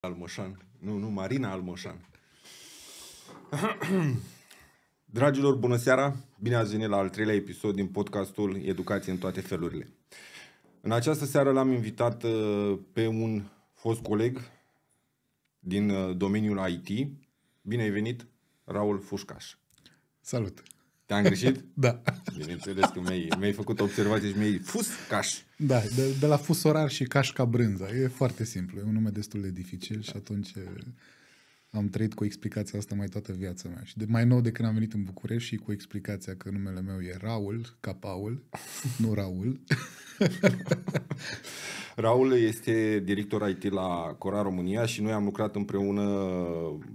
Almoșan. Nu, nu, Marina Almoșan. Dragilor, bună seara! Bine ați venit la al treilea episod din podcastul Educație în toate felurile. În această seară l-am invitat uh, pe un fost coleg din uh, domeniul IT. Bine ai venit, Raul Fușcaș. Salut! Te-am greșit? da. Bineînțeles că mi-ai, mi-ai făcut observație și mi-ai fus caș. Da, de, de la fusorar și caș ca brânza. E foarte simplu, e un nume destul de dificil și atunci am trăit cu explicația asta mai toată viața mea. Și de mai nou de când am venit în București și cu explicația că numele meu e Raul, ca Paul, nu Raul. Raul este director IT la Cora România și noi am lucrat împreună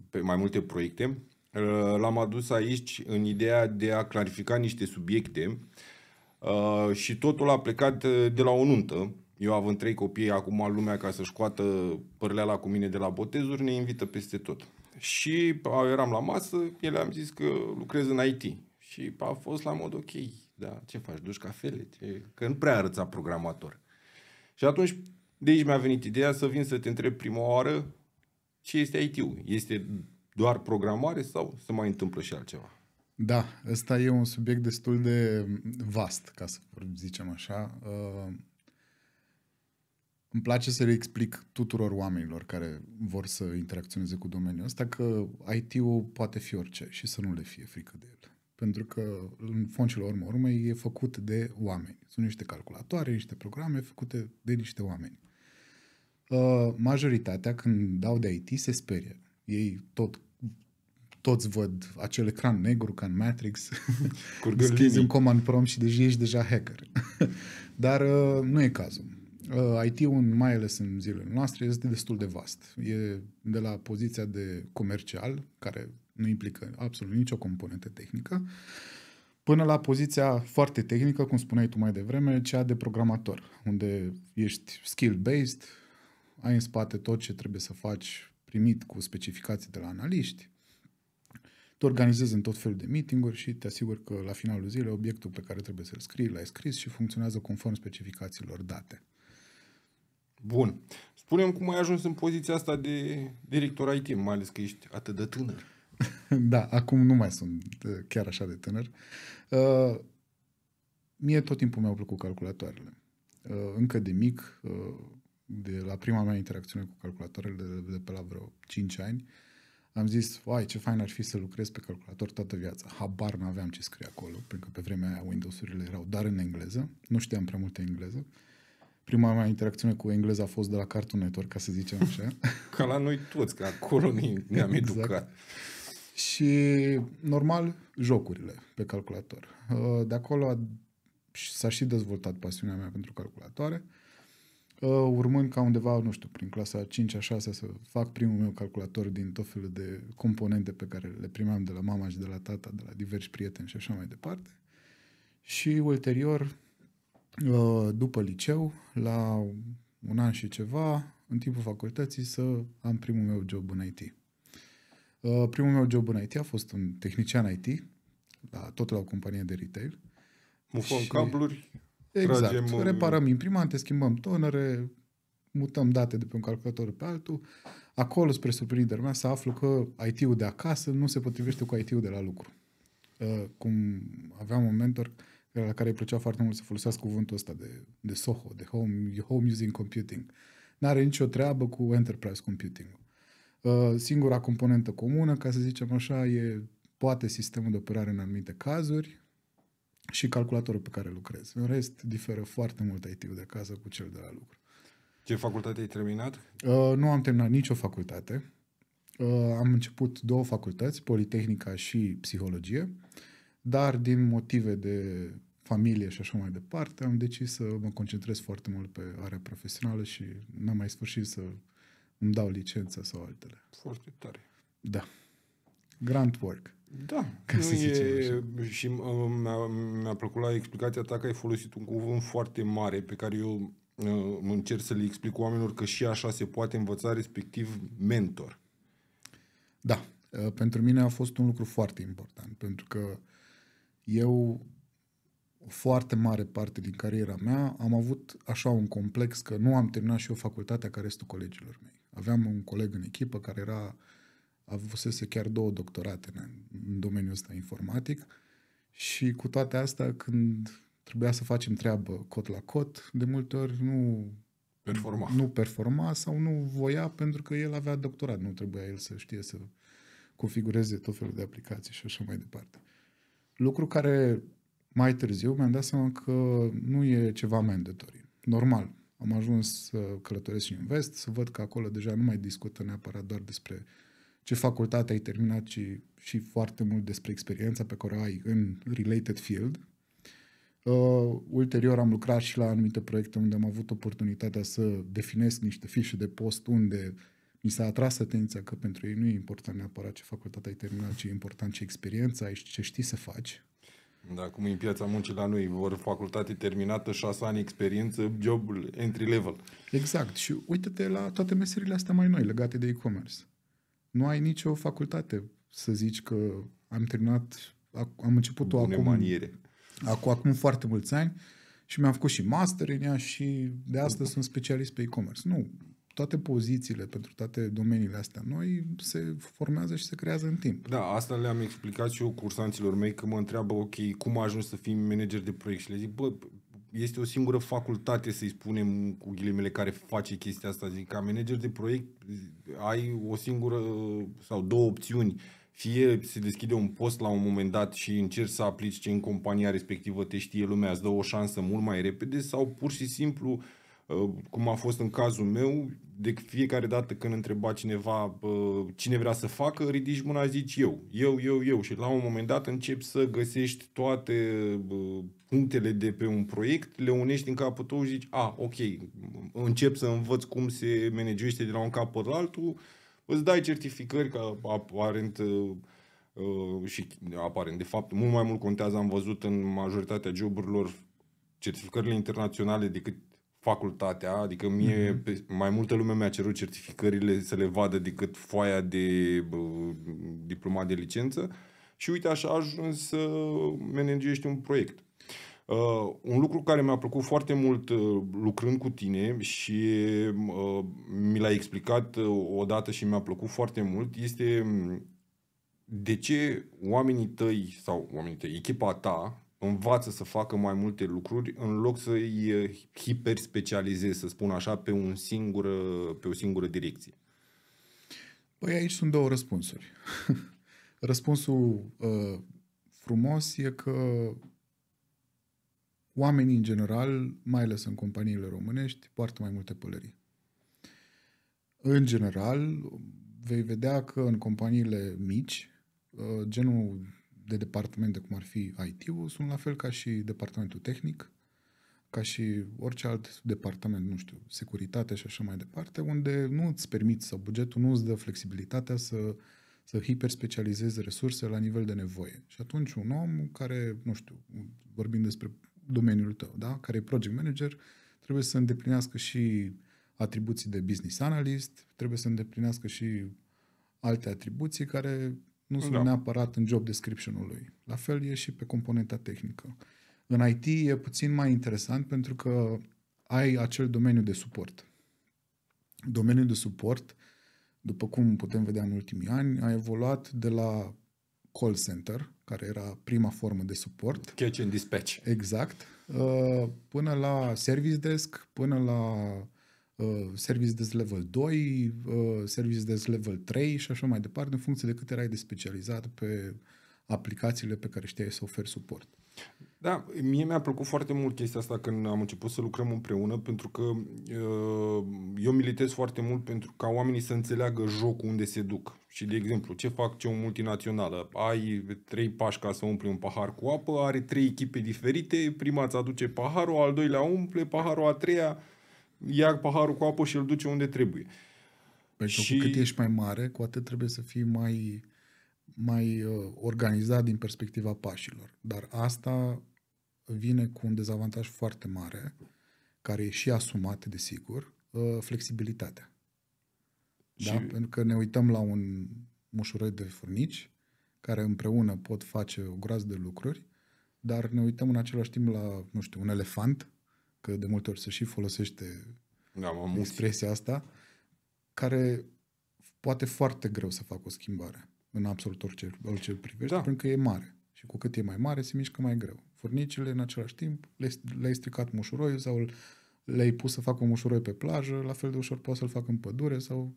pe mai multe proiecte. L-am adus aici în ideea de a clarifica niște subiecte uh, și totul a plecat de la o nuntă. Eu având trei copii, acum lumea ca să-și scoată părleala cu mine de la botezuri, ne invită peste tot. Și eram la masă, el am zis că lucrez în IT. Și a fost la mod ok, da, ce faci, duci cafele? Ce... Că nu prea arăța programator. Și atunci, de aici mi-a venit ideea să vin să te întreb prima oară ce este IT-ul. Este doar programare sau se mai întâmplă și altceva? Da, ăsta e un subiect destul de vast, ca să zicem așa. Uh, îmi place să le explic tuturor oamenilor care vor să interacționeze cu domeniul ăsta că IT-ul poate fi orice și să nu le fie frică de el. Pentru că, în fond și la urmă urmei, e făcut de oameni. Sunt niște calculatoare, niște programe făcute de niște oameni. Uh, majoritatea, când dau de IT, se sperie. Ei tot toți văd acel ecran negru ca în Matrix, schizi un command prompt și deja ești deja hacker. Dar uh, nu e cazul. Uh, IT-ul, mai ales în zilele noastre, este destul de vast. E de la poziția de comercial, care nu implică absolut nicio componentă tehnică, până la poziția foarte tehnică, cum spuneai tu mai devreme, cea de programator, unde ești skill-based, ai în spate tot ce trebuie să faci primit cu specificații de la analiști, te organizezi în tot felul de meeting-uri și te asiguri că la finalul zilei obiectul pe care trebuie să-l scrii l-ai scris și funcționează conform specificațiilor date. Bun. Spunem cum ai ajuns în poziția asta de director IT, mai ales că ești atât de tânăr. da, acum nu mai sunt uh, chiar așa de tânăr. Uh, mie tot timpul mi-au plăcut calculatoarele. Uh, încă de mic, uh, de la prima mea interacțiune cu calculatoarele de, de pe la vreo 5 ani, am zis, uai, ce fain ar fi să lucrez pe calculator toată viața. Habar n-aveam ce scrie acolo, pentru că pe vremea aia Windows-urile erau doar în engleză. Nu știam prea multe engleză. Prima mea interacțiune cu engleza a fost de la Cartoon Network, ca să zicem așa. Ca la noi toți, că acolo ne-am exact. educat. Și, normal, jocurile pe calculator. Uh, de acolo s-a și dezvoltat pasiunea mea pentru calculatoare. Uh, urmând ca undeva, nu știu, prin clasa 5 6 să fac primul meu calculator din tot felul de componente pe care le primeam de la mama și de la tata, de la diversi prieteni și așa mai departe. Și ulterior, uh, după liceu, la un an și ceva, în timpul facultății, să am primul meu job în IT. Uh, primul meu job în IT a fost un tehnician IT, la, tot la o companie de retail. Mufăm și... cabluri, Exact. Tragem, Reparăm imprimante, schimbăm tonere, mutăm date de pe un calculator pe altul. Acolo, spre surprinderea mea, să aflu că IT-ul de acasă nu se potrivește cu IT-ul de la lucru. Uh, cum aveam un mentor la care îi plăcea foarte mult să folosească cuvântul ăsta de, de SOHO, de Home, home Using Computing. N-are nicio treabă cu Enterprise Computing. Uh, singura componentă comună, ca să zicem așa, e poate sistemul de operare în anumite cazuri, și calculatorul pe care lucrezi. În rest, diferă foarte mult IT-ul de acasă cu cel de la lucru. Ce facultate ai terminat? Uh, nu am terminat nicio facultate. Uh, am început două facultăți, Politehnica și Psihologie, dar din motive de familie și așa mai departe, am decis să mă concentrez foarte mult pe area profesională și n-am mai sfârșit să îmi dau licență sau altele. Foarte tare. Da. Grant work. Da, ca să e, și uh, mi-a, mi-a plăcut la explicația ta că ai folosit un cuvânt foarte mare pe care eu uh, încerc să le explic oamenilor că și așa se poate învăța, respectiv mentor. Da, uh, pentru mine a fost un lucru foarte important, pentru că eu o foarte mare parte din cariera mea am avut așa un complex că nu am terminat și eu facultatea ca restul colegilor mei. Aveam un coleg în echipă care era avusese chiar două doctorate în, în domeniul ăsta informatic și cu toate astea, când trebuia să facem treabă cot la cot, de multe ori nu performa. nu performa sau nu voia pentru că el avea doctorat, nu trebuia el să știe să configureze tot felul de aplicații și așa mai departe. Lucru care mai târziu mi-am dat seama că nu e ceva mandatory. Normal, am ajuns să călătoresc și în vest, să văd că acolo deja nu mai discută neapărat doar despre ce facultate ai terminat, ci și foarte mult despre experiența pe care o ai în related field. Uh, ulterior am lucrat și la anumite proiecte unde am avut oportunitatea să definesc niște fișe de post unde mi s-a atras atenția că pentru ei nu e important neapărat ce facultate ai terminat, ci e important ce experiență ai și ce știi să faci. Da, cum e în piața muncii la noi, vor facultate terminată, șase ani experiență, job entry level. Exact. Și uite-te la toate meserile astea mai noi legate de e-commerce. Nu ai nicio facultate să zici că am terminat, am început-o Bune acum, maniere. acum, acum foarte mulți ani și mi-am făcut și master în ea și de astăzi sunt specialist pe e-commerce. Nu, toate pozițiile pentru toate domeniile astea noi se formează și se creează în timp. Da, asta le-am explicat și eu cursanților mei că mă întreabă, ok, cum ajungi să fii manager de proiect? Și le zic, bă, este o singură facultate, să-i spunem cu ghilimele, care face chestia asta. Zic, ca manager de proiect ai o singură sau două opțiuni. Fie se deschide un post la un moment dat și încerci să aplici ce în compania respectivă te știe lumea, îți dă o șansă mult mai repede sau pur și simplu Uh, cum a fost în cazul meu, de fiecare dată când întreba cineva uh, cine vrea să facă, ridici mâna, zici eu, eu, eu, eu. Și la un moment dat începi să găsești toate uh, punctele de pe un proiect, le unești în capul tău și zici, a, ok, încep să învăț cum se managește de la un capăt la altul, îți dai certificări ca aparent și aparent, de fapt, mult mai mult contează, am văzut în majoritatea joburilor certificările internaționale decât facultatea, adică mie mm-hmm. pe, mai multă lume mi-a cerut certificările să le vadă decât foaia de uh, diploma de licență și uite așa a ajuns să managești un proiect. Uh, un lucru care mi-a plăcut foarte mult uh, lucrând cu tine și uh, mi l-ai explicat uh, odată și mi-a plăcut foarte mult este mm, de ce oamenii tăi sau oamenii tăi, echipa ta, învață să facă mai multe lucruri în loc să îi hiperspecializeze, să spun așa, pe, un singur, pe o singură direcție? Păi aici sunt două răspunsuri. Răspunsul uh, frumos e că oamenii în general, mai ales în companiile românești, poartă mai multe pălării. În general, vei vedea că în companiile mici, uh, genul de departamente cum ar fi IT-ul sunt la fel ca și departamentul tehnic, ca și orice alt departament, nu știu, securitate și așa mai departe, unde nu îți permiți sau bugetul nu îți dă flexibilitatea să, să hiperspecializezi resurse la nivel de nevoie. Și atunci un om care, nu știu, vorbim despre domeniul tău, da? care e project manager, trebuie să îndeplinească și atribuții de business analyst, trebuie să îndeplinească și alte atribuții care nu sunt da. neapărat în job description-ul lui. La fel e și pe componenta tehnică. În IT e puțin mai interesant pentru că ai acel domeniu de suport. Domeniul de suport, după cum putem vedea în ultimii ani, a evoluat de la call center, care era prima formă de suport. Catch and dispatch. Exact. Uh, până la service desk, până la uh, Service Desk Level 2, uh, Service Desk Level 3 și așa mai departe, în funcție de cât erai de specializat pe aplicațiile pe care știai să oferi suport. Da, mie mi-a plăcut foarte mult chestia asta când am început să lucrăm împreună, pentru că uh, eu militez foarte mult pentru ca oamenii să înțeleagă jocul unde se duc. Și, de exemplu, ce fac ce o multinațională? Ai trei pași ca să umpli un pahar cu apă, are trei echipe diferite, prima îți aduce paharul, al doilea umple, paharul a treia ia paharul cu apă și îl duce unde trebuie. Pentru și... că cât ești mai mare, cu atât trebuie să fii mai, mai uh, organizat din perspectiva pașilor. Dar asta vine cu un dezavantaj foarte mare, care e și asumat, desigur, uh, flexibilitatea. Da? Și... Pentru că ne uităm la un mușuroi de furnici, care împreună pot face o groază de lucruri, dar ne uităm în același timp la, nu știu, un elefant că de multe ori se și folosește da, expresia asta, care poate foarte greu să facă o schimbare în absolut orice, orice privește, Da. pentru că e mare. Și cu cât e mai mare, se mișcă mai greu. Furnicile, în același timp, le- le-ai stricat mușuroiul sau le-ai pus să facă un mușuroi pe plajă, la fel de ușor poți să-l facă în pădure sau...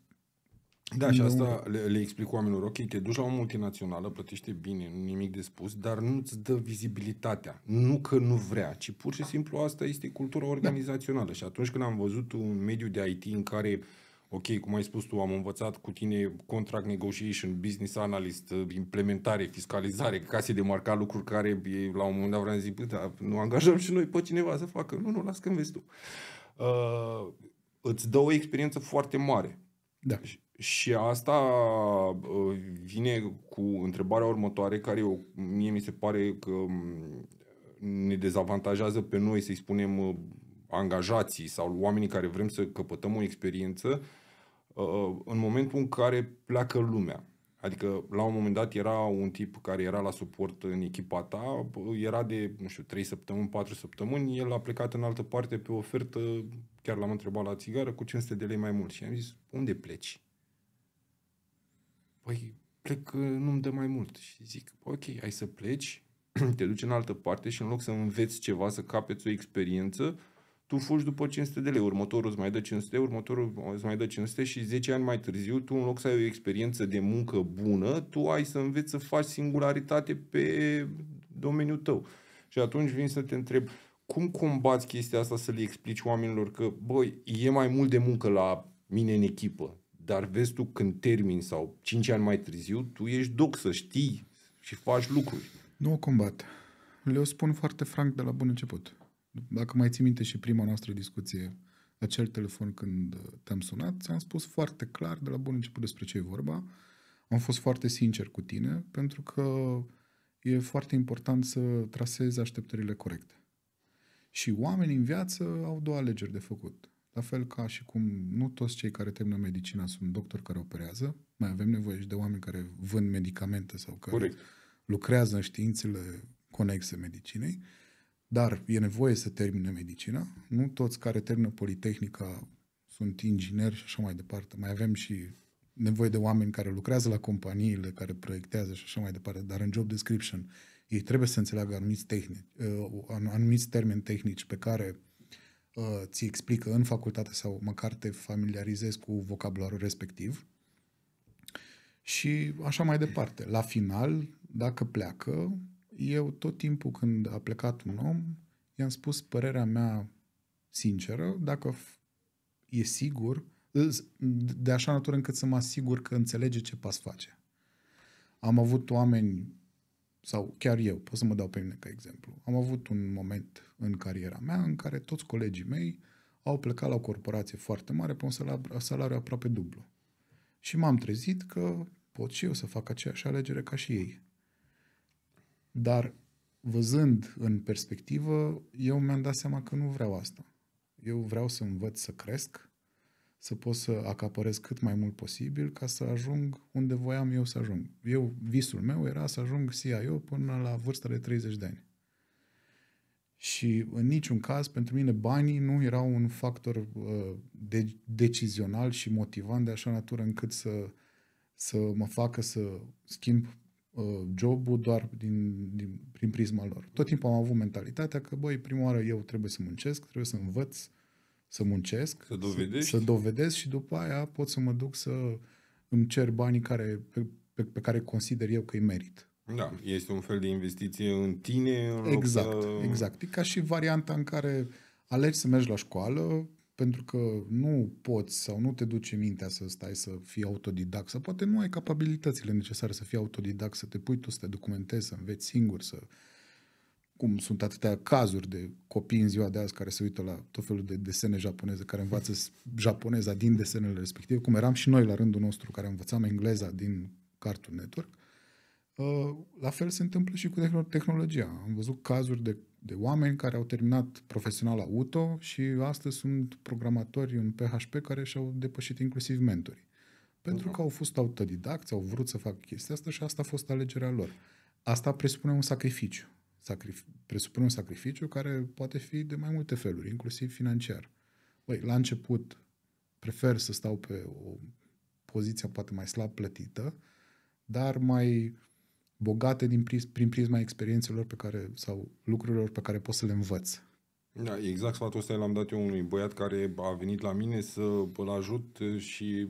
Da, și Nu. asta le, le explic oamenilor. Ok, te duci la o multinațională, plătește bine, nu nimic de spus, dar nu-ți dă vizibilitatea. Nu că nu vrea, ci pur și simplu asta este cultura organizațională. Și atunci când am văzut un mediu de IT în care, ok, cum ai spus tu, am învățat cu tine contract negotiation, business analyst, implementare, fiscalizare, case de marcat lucruri care e, la un moment dat vreau să zic, "Bă, da, nu angajăm și noi pe cineva să facă. Nu, nu, las că înveți tu. Uh, îți dă o experiență foarte mare. Da. Și- Și asta uh, vine cu întrebarea următoare, care eu, mie mi se pare că m, ne dezavantajează pe noi, să-i spunem, uh, angajații sau oamenii care vrem să căpătăm o experiență uh, în momentul în care pleacă lumea. Adică, la un moment dat, era un tip care era la suport în echipa ta, era de, nu știu, 3 săptămâni, 4 săptămâni, el a plecat în altă parte pe ofertă, chiar l-am întrebat la țigară, cu 500 de lei mai mult. Și am zis, unde pleci? Păi, plec că nu-mi dă mai mult. Și zic, ok, hai să pleci, te duci în altă parte și în loc să înveți ceva, să capeți o experiență, tu fugi după 500 de lei, următorul îți mai dă 500, următorul îți mai dă 500 și 10 ani mai târziu, tu în loc să ai o experiență de muncă bună, tu ai să înveți să faci singularitate pe domeniul tău. Și atunci vin să te întreb, cum combați chestia asta să le explici oamenilor că, băi, e mai mult de muncă la mine în echipă, dar vezi tu când termini sau 5 ani mai târziu, tu ești doc să știi și faci lucruri. Nu o combat. Le-o spun foarte franc de la bun început. Dacă mai ții minte și prima noastră discuție, acel telefon când uh, te-am sunat, ți-am spus foarte clar de la bun început despre ce e vorba. Am fost foarte sincer cu tine, pentru că e foarte important să trasezi așteptările corecte. Și oamenii în viață au două alegeri de făcut. La fel ca și cum nu toți cei care termină medicina sunt doctori care operează, mai avem nevoie și de oameni care vând medicamente sau care Corect. lucrează în științele conexe medicinei, dar e nevoie să termine medicina. Nu toți care termină Politehnica sunt ingineri și așa mai departe. Mai avem și nevoie de oameni care lucrează la companiile, care proiectează și așa mai departe, dar în job description ei trebuie să înțeleagă anumiți, tehnici, uh, anumiți termeni tehnici pe care uh, ți explică în facultate sau măcar te familiarizezi cu vocabularul respectiv și așa mai departe. La final, dacă pleacă, eu tot timpul când a plecat un om, i-am spus părerea mea sinceră, dacă f- e sigur, îs- de așa natură încât să mă asigur că înțelege ce pas face. Am avut oameni, sau chiar eu, pot să mă dau pe mine ca exemplu, am avut un moment în cariera mea în care toți colegii mei au plecat la o corporație foarte mare pe un salariu, salariu aproape dublu. Și m-am trezit că pot și eu să fac aceeași alegere ca și ei. Dar văzând în perspectivă, eu mi-am dat seama că nu vreau asta. Eu vreau să învăț să cresc, să pot să acapărez cât mai mult posibil ca să ajung unde voiam eu să ajung. Eu, visul meu era să ajung CIO până la vârsta de 30 de ani. Și în niciun caz, pentru mine, banii nu erau un factor uh, de- decizional și motivant de așa natură încât să, să mă facă să schimb uh, jobul doar din, din, prin prisma lor. Tot timpul am avut mentalitatea că, băi, prima oară eu trebuie să muncesc, trebuie să învăț să muncesc, Să dovedești. să, să dovedesc și după aia pot să mă duc să îmi cer banii care, pe, pe, pe care consider eu că îi merit. Da, este un fel de investiție în tine. În loc Exact, să... exact. E ca și varianta în care alegi să mergi la școală pentru că nu poți sau nu te duce mintea să stai să fii autodidact sau poate nu ai capabilitățile necesare să fii autodidact, să te pui tu să te documentezi, să înveți singur, să cum sunt atâtea cazuri de copii în ziua de azi care se uită la tot felul de desene japoneze, care învață s- japoneza din desenele respective, cum eram și noi la rândul nostru, care învățam engleza din Cartoon Network, Uh, la fel se întâmplă și cu tehno- tehnologia. Am văzut cazuri de, de oameni care au terminat profesional auto și astăzi sunt programatori în PHP care și-au depășit inclusiv mentorii. Pentru că au fost autodidacți, au vrut să facă chestia asta și asta a fost alegerea lor. Asta presupune un sacrificiu. Sacrif- presupune un sacrificiu care poate fi de mai multe feluri, inclusiv financiar. Băi, la început prefer să stau pe o poziție poate mai slab plătită, dar mai bogate din, prin prisma experiențelor pe care, sau lucrurilor pe care pot să le învăț. Da, exact sfatul ăsta l-am dat eu unui băiat care a venit la mine să îl ajut și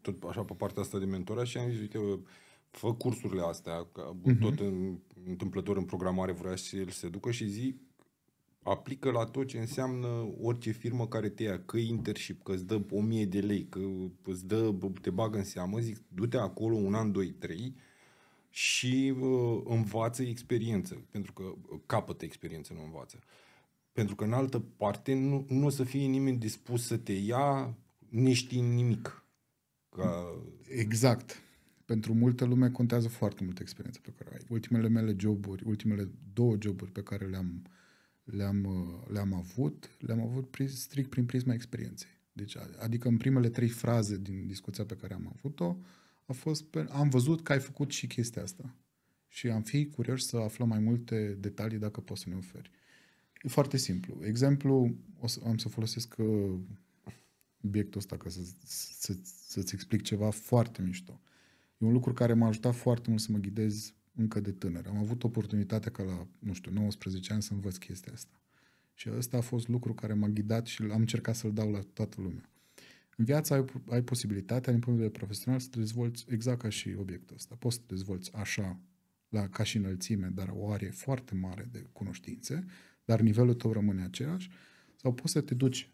tot așa pe partea asta de mentorat și am zis, uite, fă cursurile astea, că uh-huh. tot în, întâmplător în programare vrea să el se ducă și zi, aplică la tot ce înseamnă orice firmă care te ia, că internship, că îți dă 1000 de lei, că îți dă, te bagă în seamă, zic, du-te acolo un an, doi, trei și uh, învață experiență, pentru că capătă experiență, nu învață. Pentru că în altă parte nu, nu o să fie nimeni dispus să te ia neștiind nimic. Ca... Exact. Pentru multă lume contează foarte mult experiența pe care o ai. Ultimele mele joburi, ultimele două joburi pe care le-am, le-am, uh, le-am avut, le-am avut strict prin prisma experienței. Deci, adică în primele trei fraze din discuția pe care am avut-o, a fost pe, am văzut că ai făcut și chestia asta. Și am fi curios să aflăm mai multe detalii dacă poți să ne oferi. E foarte simplu. Exemplu, o să, am să folosesc uh, obiectul ăsta ca să, să, să-ți explic ceva foarte mișto. E un lucru care m-a ajutat foarte mult să mă ghidez încă de tânăr. Am avut oportunitatea ca la, nu știu, 19 ani să învăț chestia asta. Și ăsta a fost lucru care m-a ghidat și am încercat să-l dau la toată lumea. În viață ai, ai posibilitatea, din punct de vedere profesional, să te dezvolți exact ca și obiectul ăsta. Poți să te dezvolți așa, la, ca și înălțime, dar o arie foarte mare de cunoștințe, dar nivelul tău rămâne același, sau poți să te duci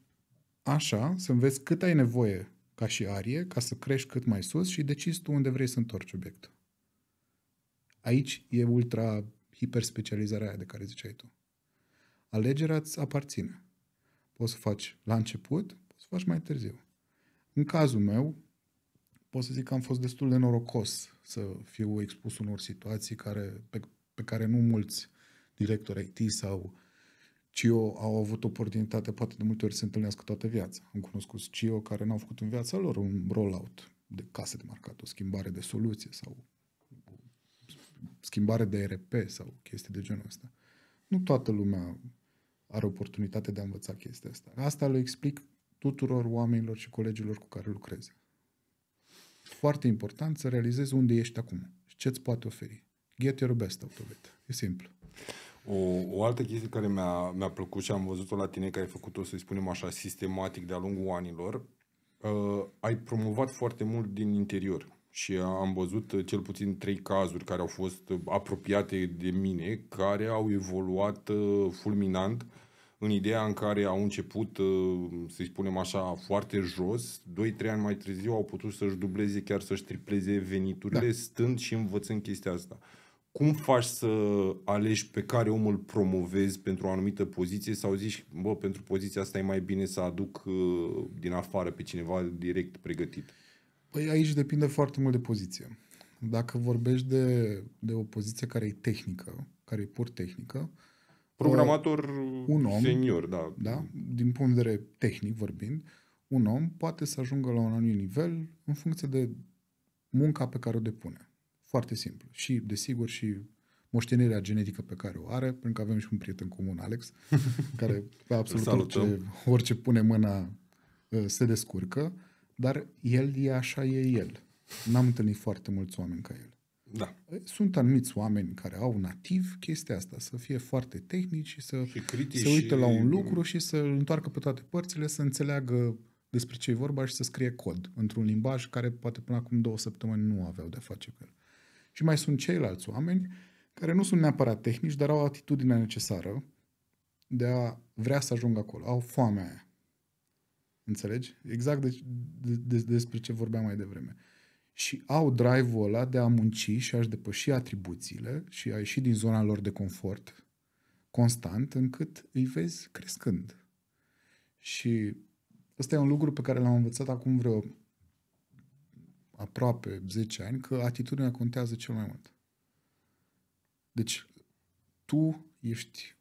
așa, să înveți cât ai nevoie ca și arie, ca să crești cât mai sus și decizi tu unde vrei să întorci obiectul. Aici e ultra hiperspecializarea aia de care ziceai tu. Alegerea îți aparține. Poți să faci la început, poți să faci mai târziu. În cazul meu, pot să zic că am fost destul de norocos să fiu expus unor situații care, pe, pe care nu mulți directori IT sau CIO au avut oportunitate poate de multe ori să se întâlnească toată viața. Am cunoscut CIO care n-au făcut în viața lor un rollout de casă de marcat, o schimbare de soluție sau o schimbare de ERP sau chestii de genul ăsta. Nu toată lumea are oportunitate de a învăța chestia asta. Asta le explic tuturor oamenilor și colegilor cu care lucrezi. Foarte important să realizezi unde ești acum și ce îți poate oferi. Get your best out of it. E simplu. O, o altă chestie care mi-a, mi-a plăcut și am văzut-o la tine, care ai făcut-o, să spunem așa, sistematic de-a lungul anilor, uh, ai promovat foarte mult din interior. Și am văzut uh, cel puțin trei cazuri care au fost uh, apropiate de mine, care au evoluat uh, fulminant în ideea în care au început, uh, să-i spunem așa, foarte jos, 2-3 ani mai târziu au putut să-și dubleze, chiar să-și tripleze veniturile, da. stând și învățând chestia asta cum faci să alegi pe care om îl promovezi pentru o anumită poziție sau zici, bă, pentru poziția asta e mai bine să aduc uh, din afară pe cineva direct pregătit? Păi aici depinde foarte mult de poziție. Dacă vorbești de, de o poziție care e tehnică, care e pur tehnică, Programator uh, un om, senior, da. da. Din punct de vedere tehnic vorbind, un om poate să ajungă la un anumit nivel în funcție de munca pe care o depune. Foarte simplu. Și, desigur, și moștenirea genetică pe care o are, pentru că avem și un prieten comun, Alex, care pe absolut orice, orice pune mâna ă, se descurcă, dar el e așa, e el. N-am întâlnit foarte mulți oameni ca el. Da. Sunt anumiți oameni care au nativ chestia asta, să fie foarte tehnici și să și critici se uite la un lucru și să îl întoarcă pe toate părțile, să înțeleagă despre ce e vorba și să scrie cod într-un limbaj care poate până acum două săptămâni nu aveau de face cu el. Și mai sunt ceilalți oameni care nu sunt neapărat tehnici, dar au atitudinea necesară de a vrea să ajungă acolo. Au foamea aia. Înțelegi? Exact de, de, de, despre ce vorbeam mai devreme. Și au drive-ul ăla de a munci și a-și depăși atribuțiile și a ieși din zona lor de confort constant, încât îi vezi crescând. Și ăsta e un lucru pe care l-am învățat acum vreo aproape 10 ani că atitudinea contează cel mai mult. Deci, tu ești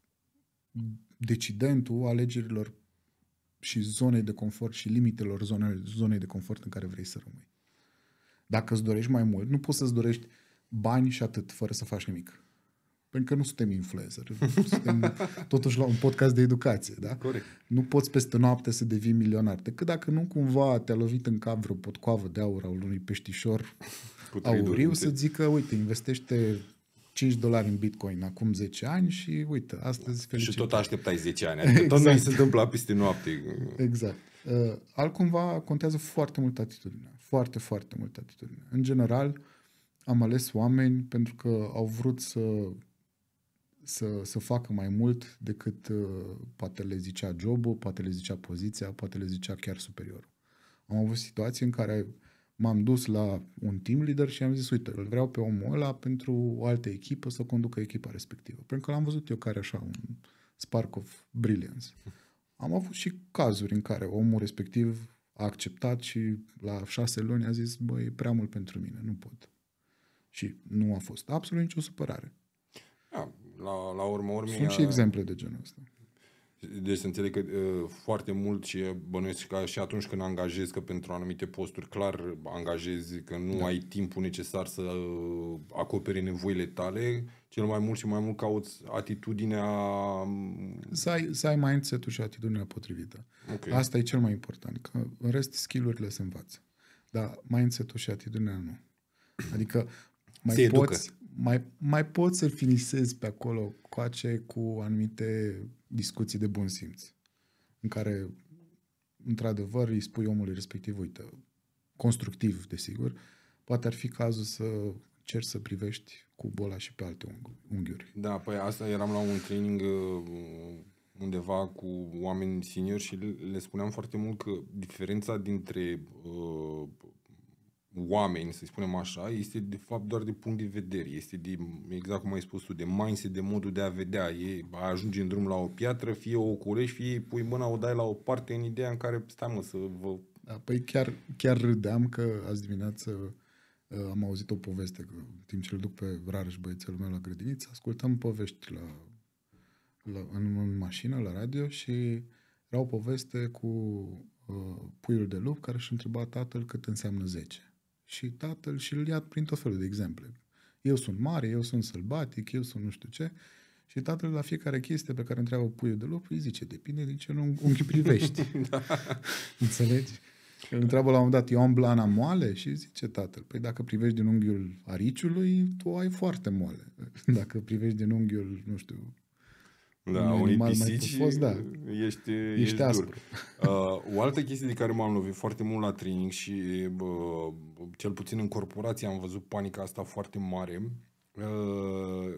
decidentul alegerilor și zonei de confort și limitelor zonei, zonei de confort în care vrei să rămâi. Dacă îți dorești mai mult, nu poți să-ți dorești bani și atât, fără să faci nimic. Pentru că nu suntem influencer. Suntem totuși la un podcast de educație, da? Corect. Nu poți peste noapte să devii milionar. Decât dacă nu cumva te-a lovit în cap vreo potcoavă de aur al unui peștișor Cu trei auriu dorinte. să zică, uite, investește 5 dolari în Bitcoin acum 10 ani și uite, astăzi Și felicitări. tot așteptai 10 ani. Adică tot nu Exact. se întâmpla peste noapte. Exact. Uh, altcumva contează foarte mult atitudinea. Foarte, foarte mult atitudinea. În general, am ales oameni pentru că au vrut să, să, să facă mai mult decât uh, poate le zicea jobul, poate le zicea poziția, poate le zicea chiar superiorul. Am avut situații în care m-am dus la un team leader și am zis, uite, îl vreau pe omul ăla pentru o altă echipă să conducă echipa respectivă. Pentru că l-am văzut eu care așa un spark of brilliance. Am avut și cazuri în care omul respectiv a acceptat și la șase luni a zis, băi, e prea mult pentru mine, nu pot. Și nu a fost absolut nicio supărare. Da, la, la urmă urmei... Sunt și exemple de genul ăsta. Deci să înțeleg că uh, foarte mult și bănuiesc că și atunci când angajezi, că pentru anumite posturi clar angajezi că nu da. ai timpul necesar să uh, acoperi nevoile tale, cel mai mult și mai mult cauți atitudinea... Să ai, să ai mindset-ul și atitudinea potrivită. Ok. Asta e cel mai important, că în rest skill-urile se învață. Dar mindset-ul și atitudinea nu. Adică mai Se educă. Poți, mai, mai poți să finisezi pe acolo coace cu anumite discuții de bun simț, în care, într-adevăr, îi spui omului respectiv, uite, constructiv, desigur, poate ar fi cazul să ceri să privești cu bola și pe alte unghi- unghiuri. Da, păi asta eram la un training uh, undeva cu oameni seniori și le, le spuneam foarte mult că diferența dintre uh, oameni, să spunem așa, este de fapt doar de punct de vedere. Este de, exact cum ai spus tu, de mindset, de modul de a vedea. E, a ajunge în drum la o piatră, fie o curești, fie pui mâna, o dai la o parte în ideea în care, stai mă, să vă... Da, păi chiar, chiar râdeam că azi dimineață uh, am auzit o poveste, că în timp ce îl duc pe Rareș, băiețelul meu, la grădiniță, ascultam povești la, la, în, în mașină, la radio și era o poveste cu uh, puiul de lup care își întreba tatăl cât înseamnă 10. Și tatăl și îl ia prin tot felul de exemple. Eu sunt mare, eu sunt sălbatic, eu sunt nu știu ce. Și tatăl la fiecare chestie pe care întreabă puiul de lup îi zice, depinde din ce unghi privești. Înțelegi? Îl întreabă la un moment dat, eu am blana moale? Și zice tatăl, păi dacă privești din unghiul ariciului, tu ai foarte moale. Dacă privești din unghiul, nu știu, Da, Un unui animal mai pisici, pufos, da. ești, Ești ești dur. aspru. Uh, o altă chestie de care m-am lovit foarte mult la training și bă, cel puțin în corporație am văzut panica asta foarte mare. Uh,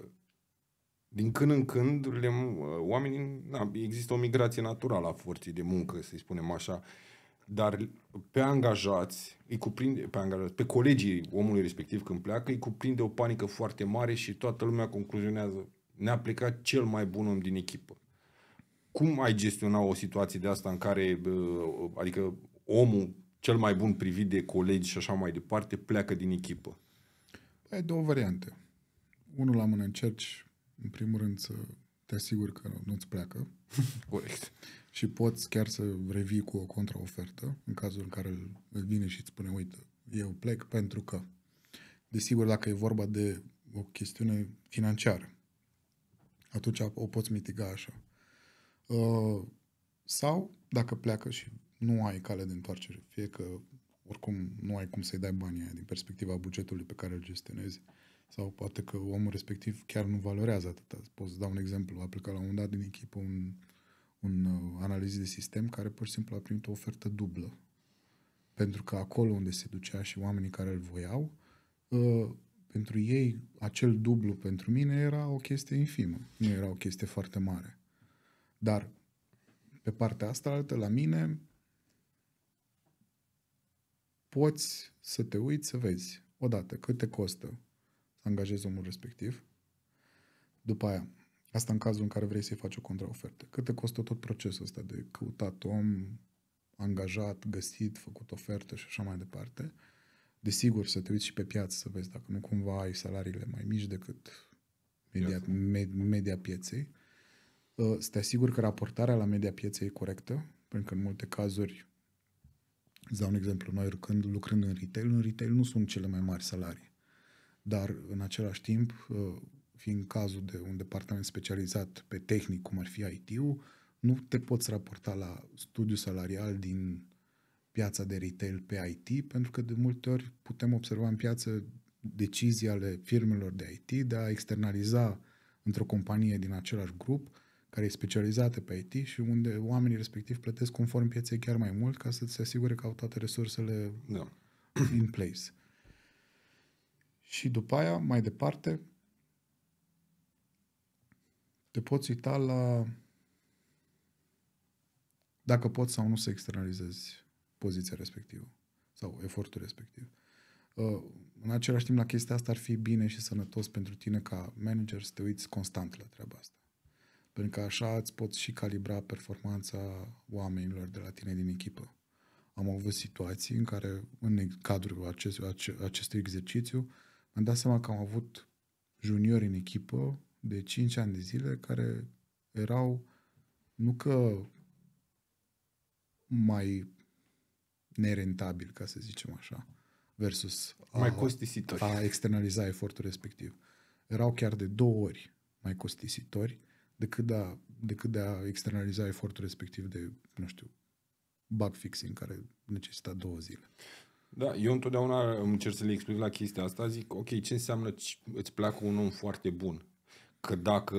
din când în când le, uh, oamenii, na, există o migrație naturală a forței de muncă, să-i spunem așa, dar pe angajați, îi cuprinde, pe, angajați, pe colegii omului respectiv când pleacă, îi cuprinde o panică foarte mare și toată lumea concluzionează ne-a plecat cel mai bun om din echipă. Cum ai gestiona o situație de asta în care, uh, adică omul cel mai bun privit de colegi și așa mai departe pleacă din echipă? Ai două variante. Unul la mână încerci, în primul rând, să te asiguri că nu-ți pleacă Corect. și poți chiar să revii cu o contraofertă în cazul în care îl- îl vine și îți spune, uite, eu plec pentru că. Desigur, dacă e vorba de o chestiune financiară, atunci o poți mitiga așa. Uh, sau, dacă pleacă și nu ai cale de întoarcere, fie că oricum nu ai cum să-i dai banii aia din perspectiva bugetului pe care îl gestionezi, sau poate că omul respectiv chiar nu valorează atâta. Pot să dau un exemplu. A plecat la un moment dat din echipă un, un uh, analist de sistem care pur și simplu a primit o ofertă dublă. Pentru că acolo unde se ducea și oamenii care îl voiau, uh, pentru ei acel dublu pentru mine era o chestie infimă, nu era o chestie foarte mare. Dar pe partea asta altă, la mine, poți să te uiți să vezi, odată, cât te costă să angajezi omul respectiv, după aia, asta în cazul în care vrei să-i faci o contraofertă, cât te costă tot procesul ăsta de căutat om, angajat, găsit, făcut ofertă și așa mai departe, Desigur, să te uiți și pe piață să vezi dacă nu cumva ai salariile mai mici decât media, Piața. me, media pieței. Uh, Să te asiguri că raportarea la media pieței e corectă, pentru că în multe cazuri, îți dau un exemplu, noi când lucrând în retail, în retail nu sunt cele mai mari salarii. Dar în același timp, uh, fiind cazul de un departament specializat pe tehnic, cum ar fi IT-ul, nu te poți raporta la studiu salarial din piața de retail pe IT, pentru că de multe ori putem observa în piață decizii ale firmelor de IT de a externaliza într-o companie din același grup care e specializată pe IT și unde oamenii respectiv plătesc conform pieței chiar mai mult ca să se asigure că au toate resursele Da. in place. Și după aia, mai departe, te poți uita la dacă poți sau nu să externalizezi poziția respectivă sau efortul respectiv. Uh, În același timp, la chestia asta ar fi bine și sănătos pentru tine ca manager să te uiți constant la treaba asta. Pentru că așa îți poți și calibra performanța oamenilor de la tine din echipă. Am avut situații în care, în cadrul acest, ace- acestui exercițiu, am dat seama că am avut juniori în echipă de 5 ani de zile care erau nu că mai nerentabil, ca să zicem așa, versus a, Mai costisitori. a externaliza efortul respectiv. Erau chiar de două ori mai costisitori decât de a, decât de a externaliza efortul respectiv de, nu știu, bug fixing, care necesita două zile. Da, eu întotdeauna îmi încerc să le explic la chestia asta, zic, ok, ce înseamnă ci- îți pleacă un om foarte bun? Că dacă